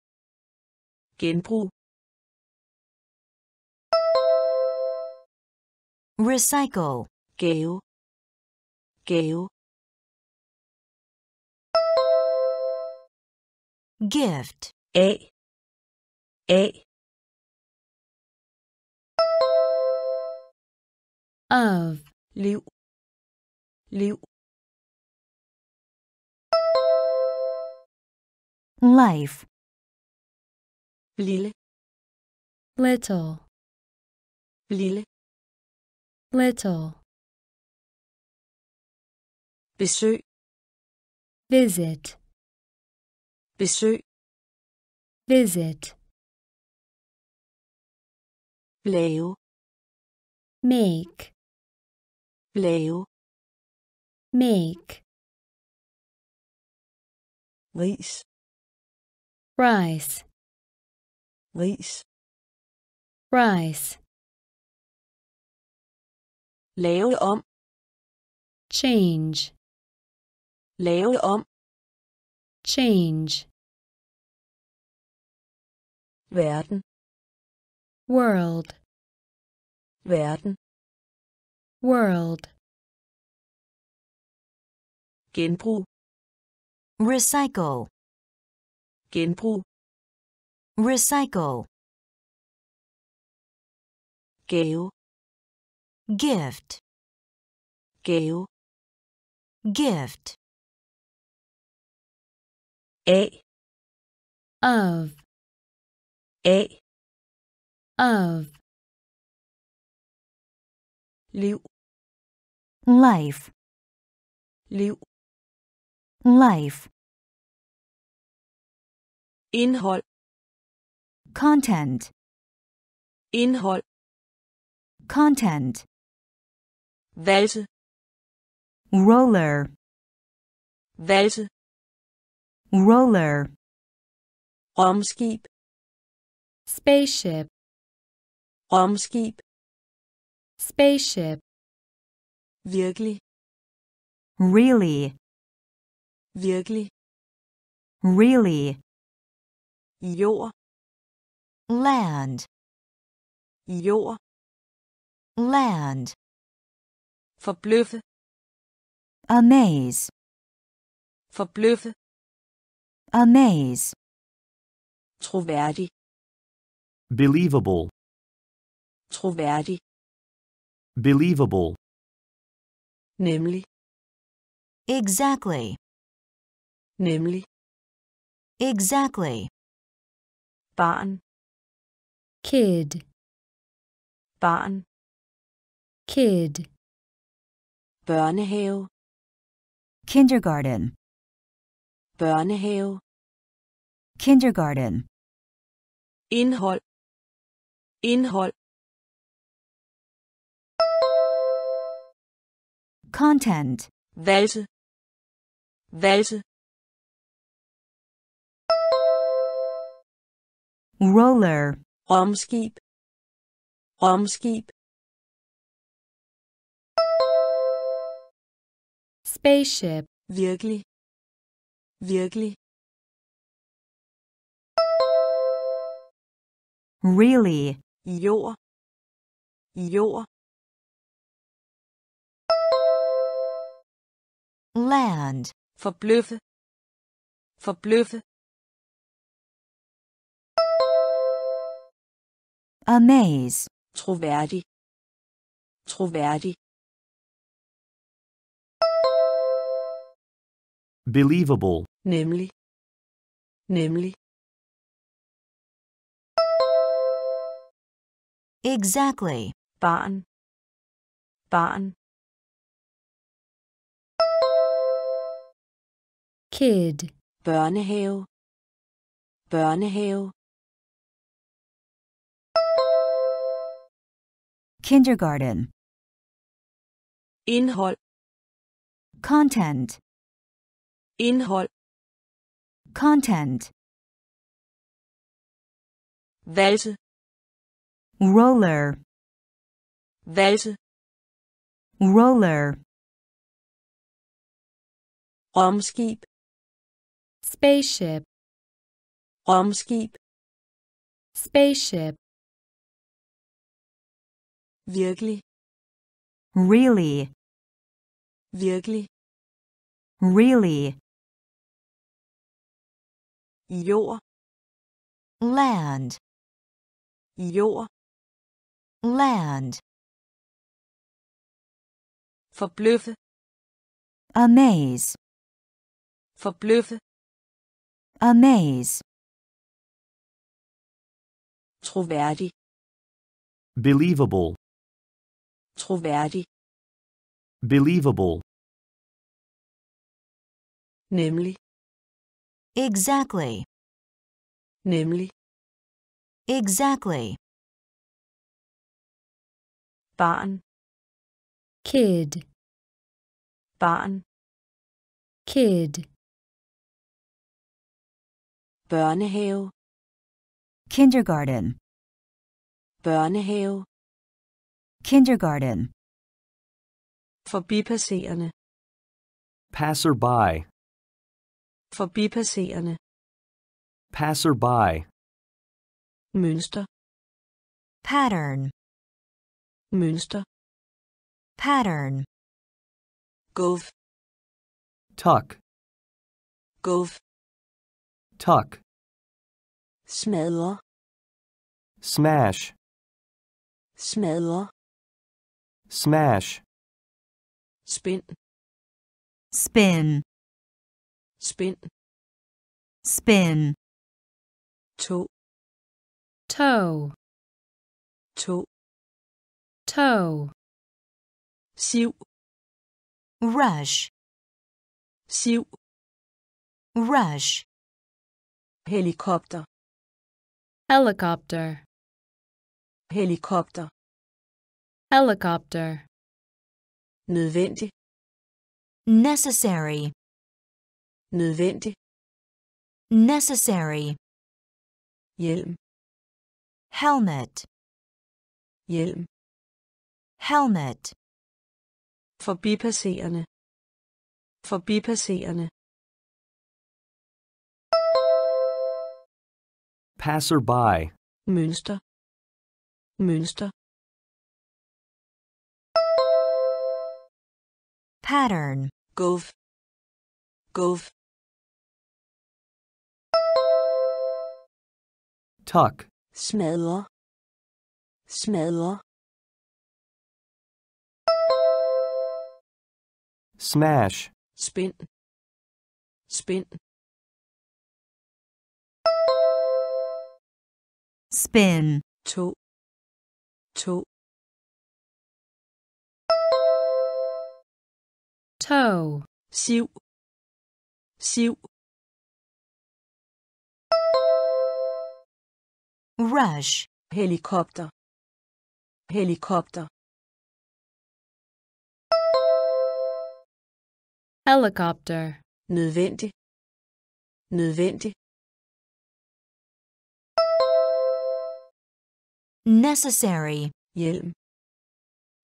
genbrug, recycle, gave, gave, gift, a. Af, of, liv, liv, life, lille, little, lille, little, besøg, visit, besøg, visit, lave, make, lave, make, ris, rice, ris, rise, lave om, change, lave om, change, verden, world, verden, world, genbrug, recycle, genbrug, recycle, gave, gift, gave, gift, A. of, A. of, liv, life, liv, life, indhold, content, indhold, content, valse, roller, valse, roller, romskib, spaceship, romskib, spaceship, virkelig, really, virkelig, really, jord, land, jord, land, forbløffe, amaze, forbløffe, amaze, troværdig, Believable. troværdig, Believable. Nemlig, exactly, nemlig, exactly, barn, kid, barn, kid, børnehave, kindergarten, børnehave, kindergarten, indhold, indhold, content, valse, valse, roller, romskib, romskib, spaceship, virkelig, virkelig, really, jord, jord, land, forbløffe, forbløffe, amaze, troværdig, troværdig, Believable. nemlig, nemlig, exactly, barn, barn, kid, børnehave, børnehave, kindergarten, indhold, content, indhold, content, valse, roller, valse, roller, romskib, spaceship, romskib, spaceship, virkelig, really, virkelig, really, jord, land, jord, land, forbløffe, amaze, forbløffe, amaze, troværdig, Believable. troværdig, Believable. nemlig, exactly, nemlig, exactly, barn, kid, barn, kid, børnehave, kindergarten, børnehave, kindergarten, forbipasserende, passerby, forbipasserende, passerby, mønster, pattern, mønster, pattern, gulv, tuck, gulv, tuck, smadre, smash, smadre, smash, spind, spin, spind, spin, to, toe, to, toe, siv, rush, siv, rush, helikopter, helicopter, helikopter, helicopter, nødvendig, necessary, nødvendig, necessary, hjelm, helmet, hjelm, helmet, forbipasserende, forbipasserende, passerby, mønster, mønster, pattern, gulv, gulv, tuck, smadre, smadre, smash, Spin. spind, spin, to, to, toe, siv, siv, rush, helikopter, helikopter, helicopter, nødvendig, nødvendig, necessary, hjelm,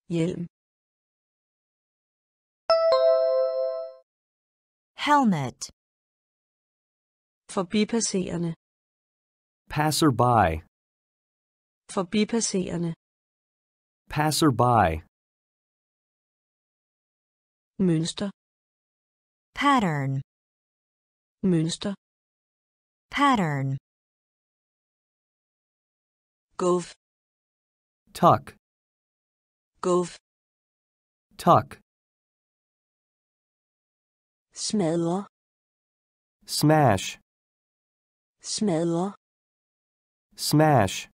hjelm, helmet, forbipasserende, passerby, forbipasserende, passerby, mønster, pattern, mønster, pattern, gulv, tuck, gulv, tuck, smadre, smash, smadre, smash,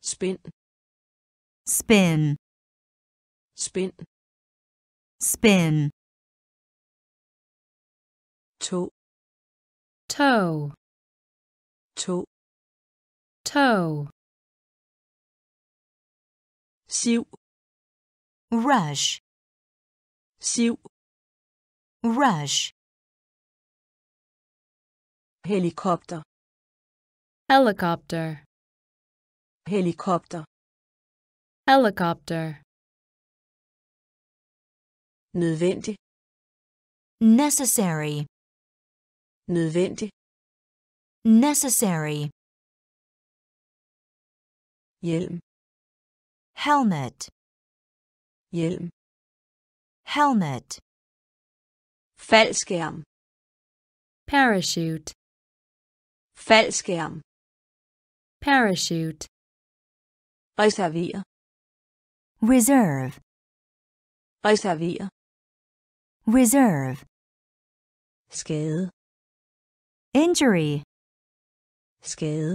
spin. Spin, spind, spin, toe toe, to, toe, siv, rush, siv, rush, helikopter, helicopter, helikopter, helicopter, nødvendig, necessary, nødvendig, necessary, hjelm, helmet, hjelm, helmet, faldskærm, parachute, faldskærm, parachute, reserver, reserve, reserver, reserve, skade, injury, skade,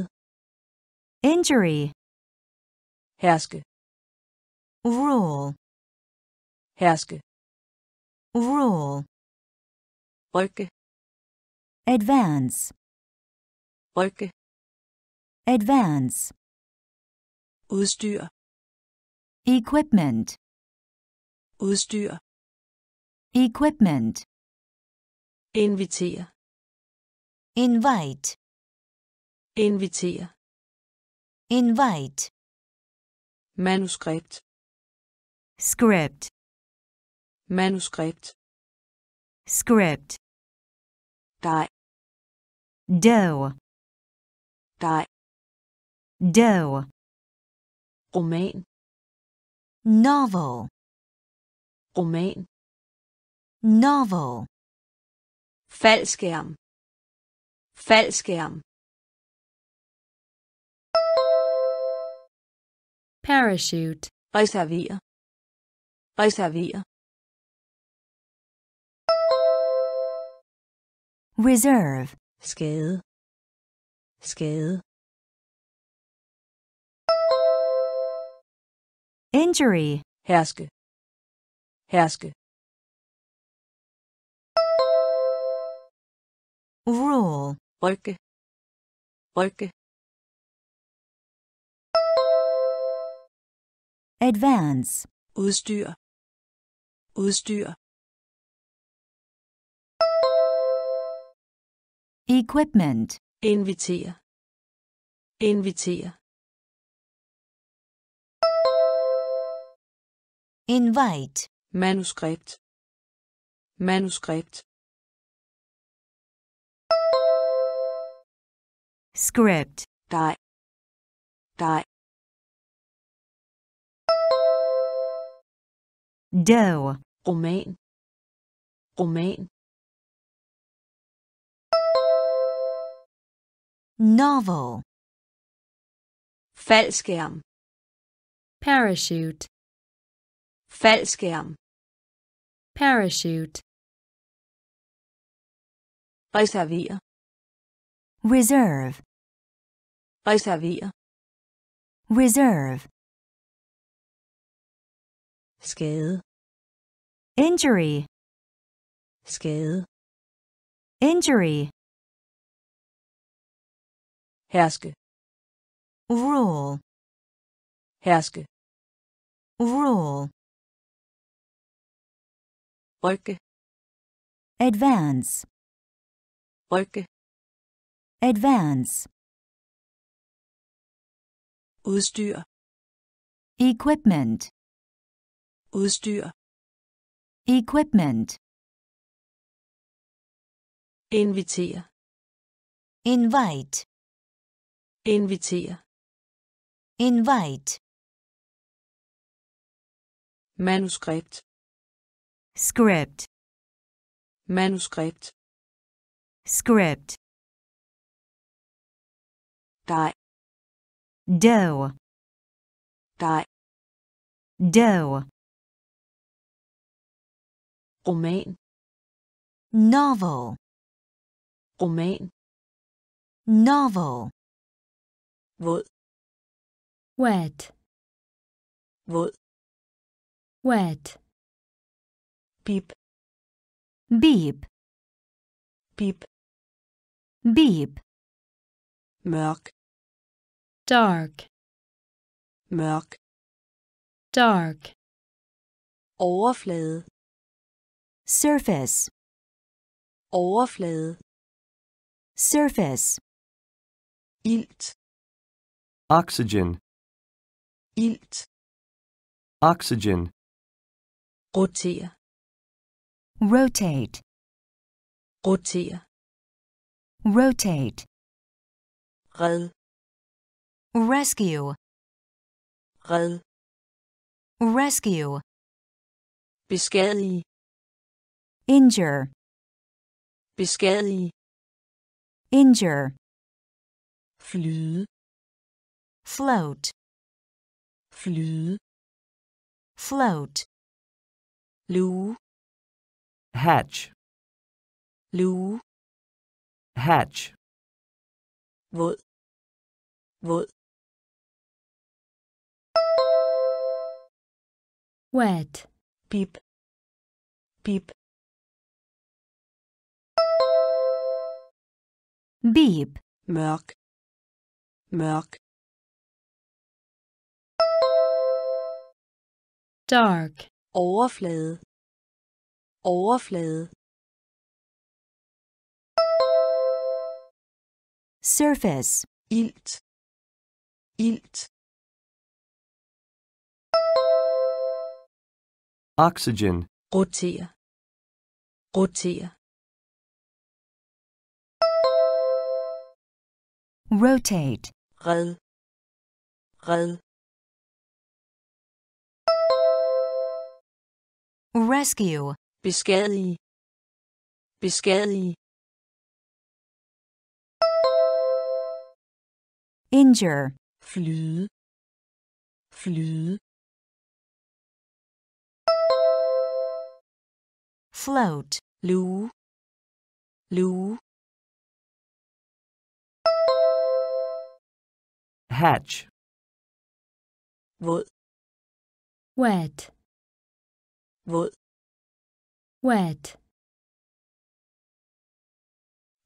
injury, herske, rule, herske, rule, rykke, advance, rykke, advance, udstyr, equipment, udstyr, equipment, invitere, invite, invitere, invite, manuskript, script, manuskript, script, dej, dough, dej, dough, roman, novel, roman, novel, faldskærm, faldskærm, parachute, reserver, reserver, reserve, skade, skade, injury, herske, herske, rule, rykke, rykke, advance, udstyr, udstyr, equipment, invitere, invitere, invite, manuskript, manuskript, script, dej, dej, dough, roman, roman, novel, faldskærm, parachute, faldskærm, parachute, reserver, reserve, reserver, reserve, skade, injury, skade, injury, herske, rule, herske, rule, rykke, advance, rykke, advance, udstyr, equipment, udstyr, equipment, invitere, invite, invitere, invite, manuskript, script, manuskript, script, dej, dough, dej, dough, roman, novel, roman, novel, våd, wet, våd, wet, bip, beep, bip, beep, mørk, dark, mørk, dark, overflade, surface, overflade, surface, ilt, oxygen, ilt, oxygen, rotere, rotate, rotere, rotate, red, rescue, red, rescue, beskadige, injure, beskadige, injure, flyde, float, flyde, float, luge, hatch, luge, hatch, våd, våd, wet, bip, bip, beep, mørk, mørk, dark, overflade, overflade, surface, ilt, ilt, Oxygen. rotere, rotere, rotate, red, red, rescue, beskadige, beskadige, injure, flyde, flyde, float, luge, luge, Hatch. våd, wet, våd, wet,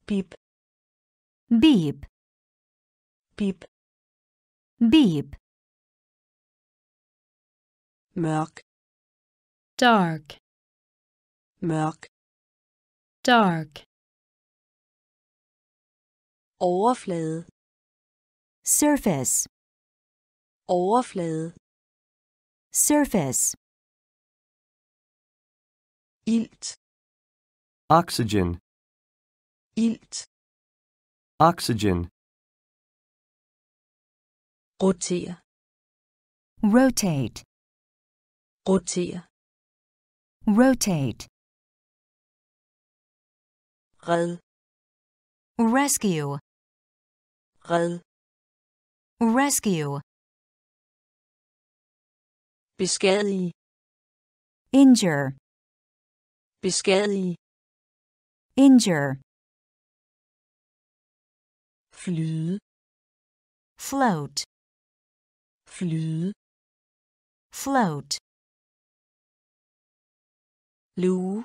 bip, beep, bip, beep, mørk, dark, mørk, dark, overflade, surface, overflade, surface, ilt, Oxygen. ilt, Oxygen. rotere, rotate, rotere, rotate, red, rescue, red, rescue, beskadige, injure, beskadige, injure, flyde, float, flyde, float, luge,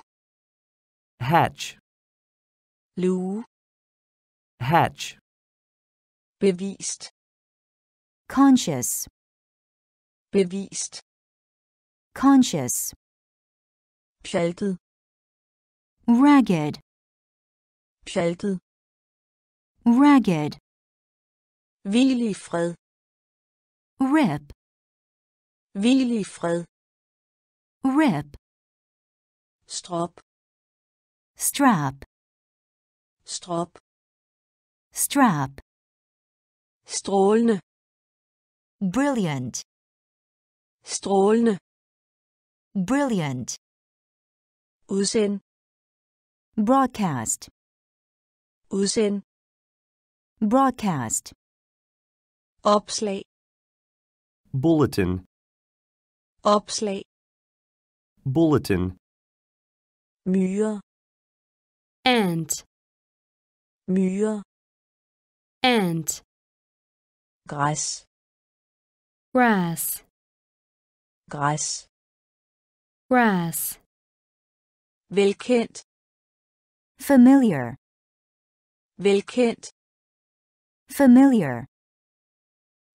Hatch. luge, Hatch. bevist, conscious, bevist, conscious, pjaltet, ragged, pjaltet, ragged, hvil i fred, rip, hvil i fred, rip, strop, strap, strop, strap, strålende, brilliant, strålende, brilliant, udsend, broadcast, udsend, broadcast, opslag, Bulletin. opslag, Bulletin. myre, ant, myre, ant, græs, grass, græs, grass, velkendt, familiar, velkendt, familiar,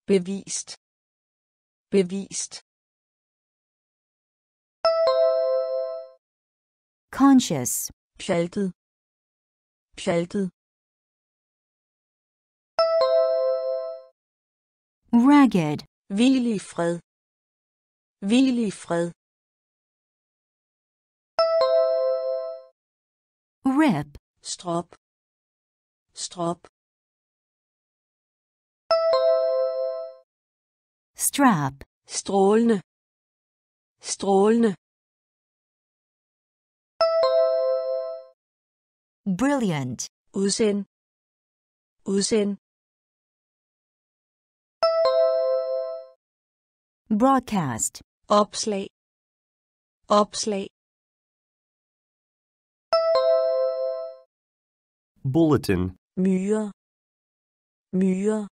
bevist, bevist, conscious, pjaltet, pjaltet, ragged, hvil i fred, hvil i fred, rip, strop, strop, strap, strålende, strålende, brilliant, udsend, udsend, broadcast, opslag, opslag, Bulletin. myre, myre,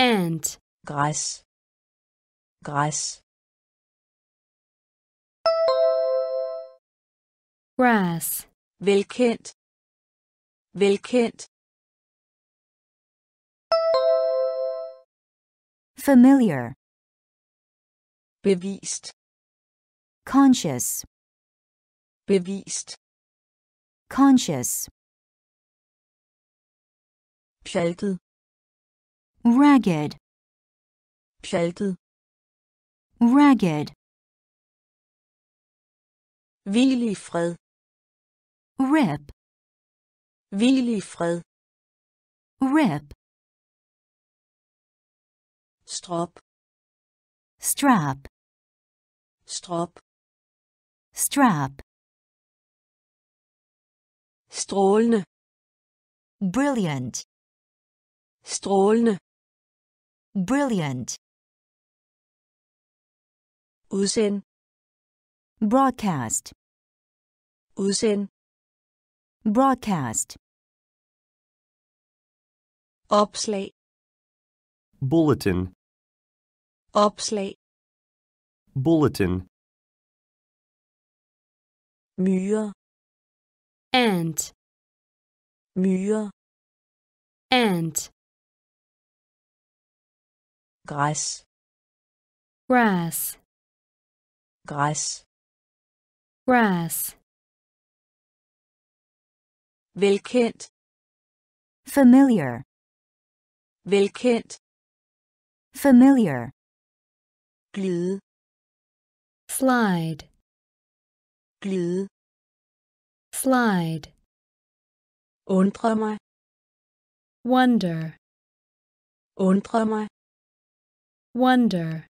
ant, græs, græs, grass, velkendt, velkendt, familiar, bevidst, conscious, bevidst, conscious, pjaltet. ragged, pjaltet. ragged, hvil i fred. rip, hvil i fred. rip, strop. Strap, strop. Strap, strålende. Brilliant, strålende. Brilliant, udsend. Broadcast, udsend. Broadcast, opslag. Bulletin, opslag. Bulletin, myre. Ant, myre. Ant, græs. Grass, græs. Grass, velkendt. Familiar, velkendt. Familiar, glide. Slide, glide. Slide, undre mig. Wonder, undre mig. Wonder,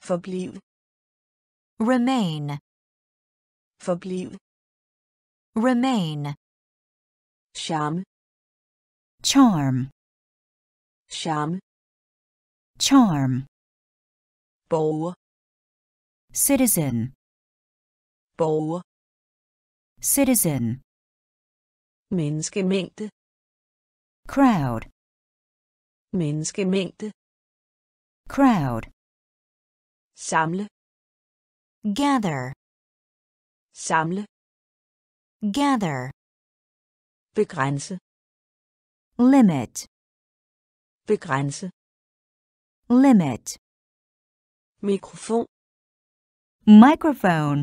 forbliv. Remain, forbliv. Remain, charme. Charm, charme. Charm, borger citizen, borger citizen, menneskemængde. Crowd, menneskemængde. Crowd, samle. Gather, samle. Gather, begrænse. Limit, begrænse. Limit, mikrofon. Microphone,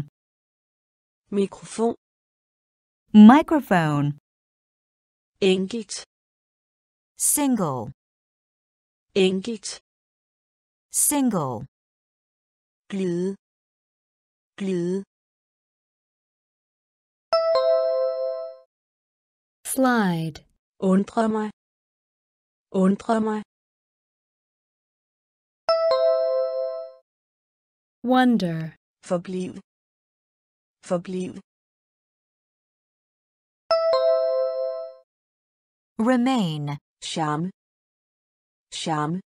mikrofon. Microphone, enkelt. Single, enkelt. Single, glide. Glide. Slide, undre mig. Undre mig wonder, forbliv forbliv remain, charme. Charme.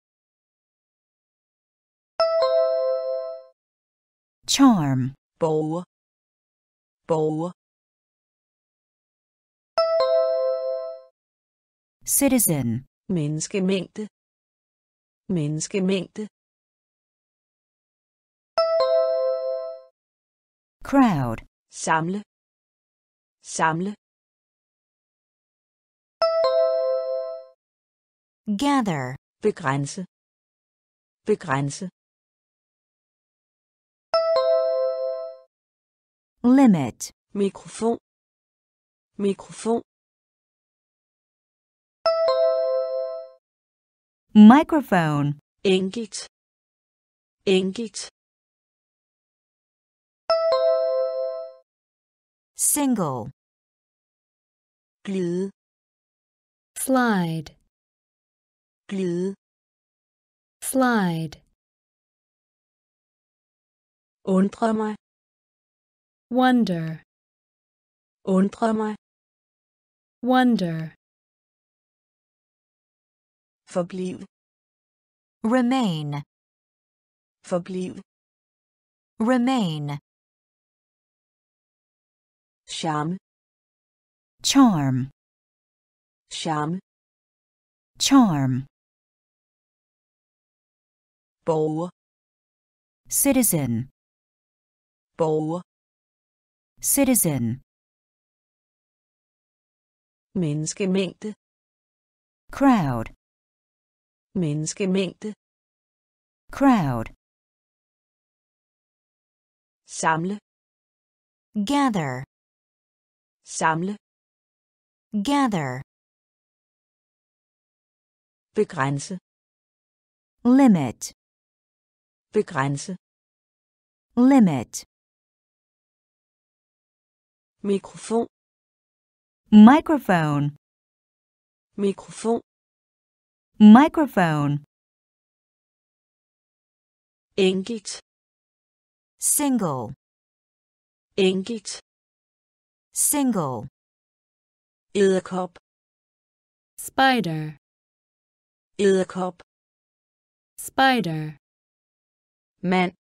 Charm, borger borger citizen, menneskemængde. Menneskemængde crowd, samle. Samle. Gather, begrænse. Begrænse. Limit, mikrofon. Mikrofon. Microphone, enkelt. Enkelt single, glide. Slide, glide. Slide, undre mig. Wonder, undre mig. Wonder, forbliv. Remain, forbliv. Remain, charme. Charm, Sham. charm, borger citizen, borger citizen, menneskemængde crowd, menneskemængde crowd, samle. Gather, samle. Gather, begrænse. Limit, begrænse. Limit, mikrofon. Microphone, mikrofon. Microphone, enkelt. Single, enkelt single, edderkop. Spider, edderkop. Spider, mand.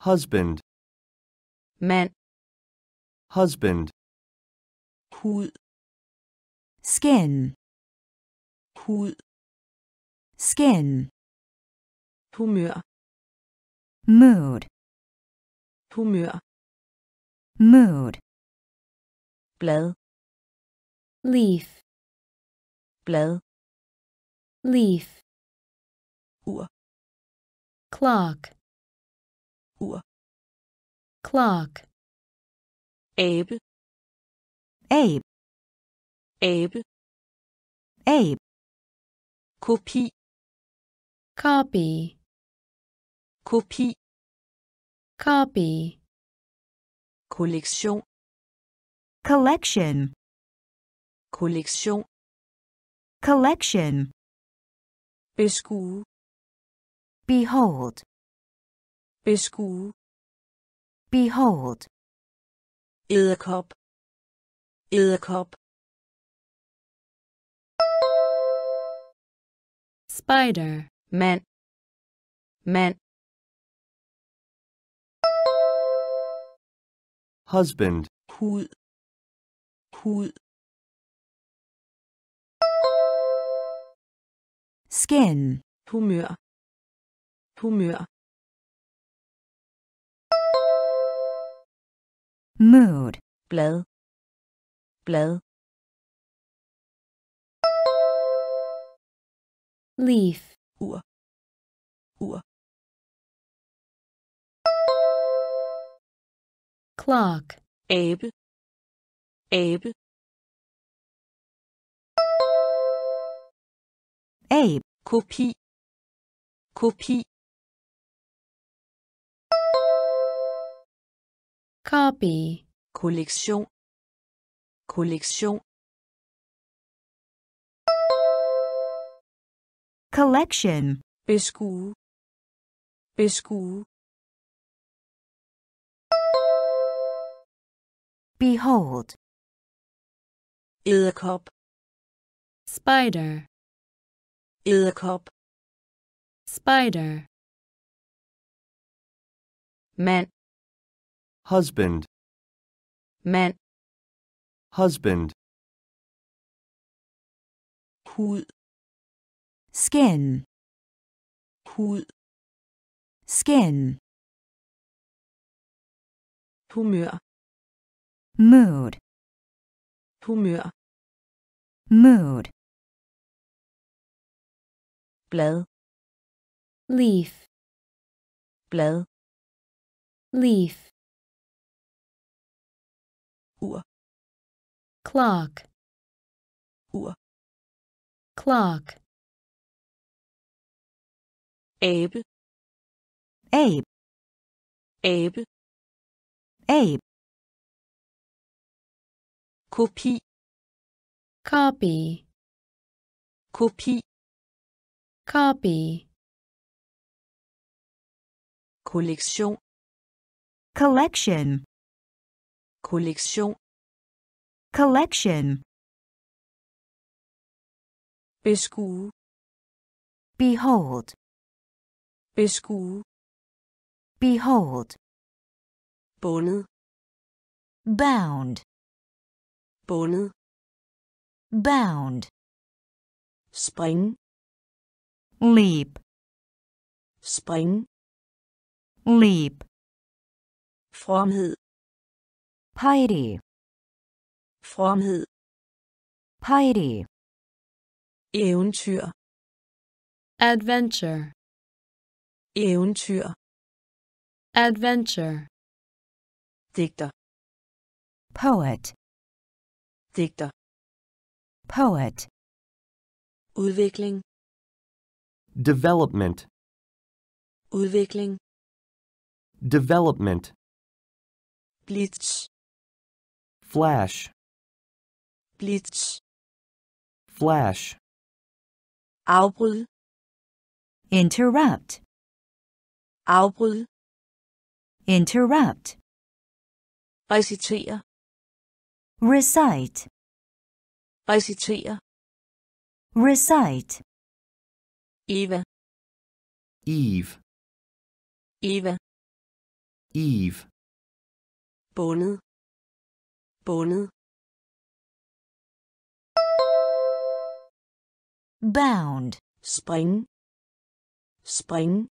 Husband, mand. Husband, hud. Skin, hud. Skin, humør. Mood, humør. Mood, blad. Leaf, blad. Leaf, ur. Clock, ur. Clock, abe. Ape, abe. Ape, kopi. Copy, kopi. Copy, kollektion collection, collection collection, beskue behold, beskue behold, edderkop. Edderkop. Spider, mand. Mand. Husband, hud hud. Skin, humør. Humør. Mood, blad. Blad. Leaf, ur. Ur. Clock, abe abe. Ape, kopi. Kopi. Copy, kollektion kollektion collection, beskue beskue behold, edderkop. Spider, edderkop. Spider, mand. Husband, mand. Husband, hud. Skin, hud. Skin, humør. Mood, humør. Mood, blad. Leaf, blad. Leaf, ur. Clock, ur. Clock, abe. Ape, abe. Ape, kopi copy, kopi copy, Collection. collection, kollektion collection, beskue behold, beskue behold, bundet bound, bundet. Bound, springe leap, springe leap, fromhed. Piety, fromhed. Piety, eventyr. Adventure, eventyr. Adventure, digter. Poet, digter. Poet, udvikling. Development, udvikling, development, blitz, flash, blitz, flash, afbryd, interrupt, afbryd, interrupt, recitere, recite, recitere, recite, Eva, Eve, Eva, Eve, bundet, bundet, bound, springe, springe,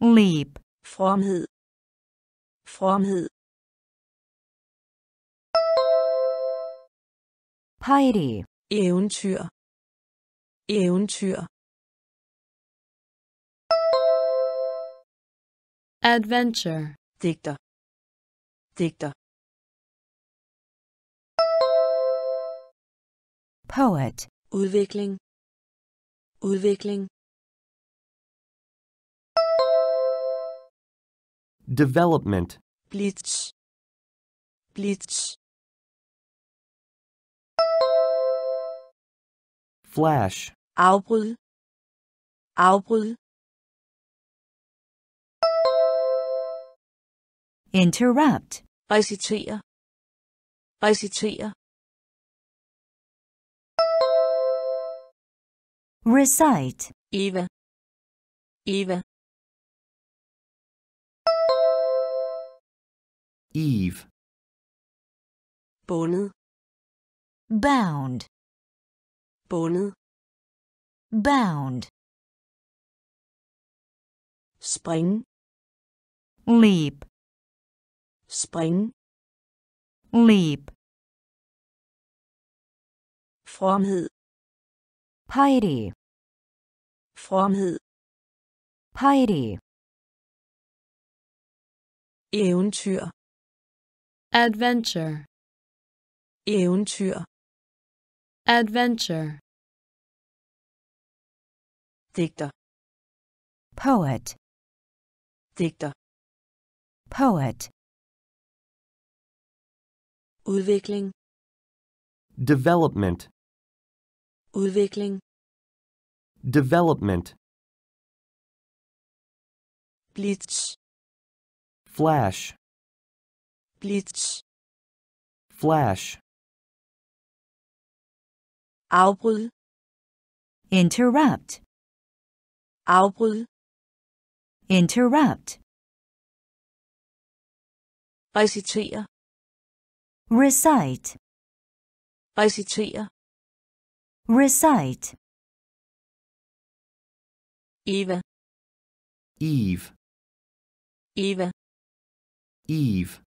leap, fromhed, fromhed, piety, eventyr, eventyr, adventure, digter, digter, poet, udvikling, udvikling, development, blitz, blitz, flash, afbryd, afbryd, interrupt, recitere, recitere, recite, Eva, Eva, Eve, bundet, bound, bundet, bound, springe, leap, springe, leap, fromhed, piety, fromhed, piety, eventyr, adventure, eventyr, adventure, digter, poet, digter, poet, udvikling, development, udvikling, development, blitz, flash, blitz, flash, afbryd, interrupt, afbryd, interrupt, recitere, recite, recitere, recite, Eva, Eve, Eva, Eve,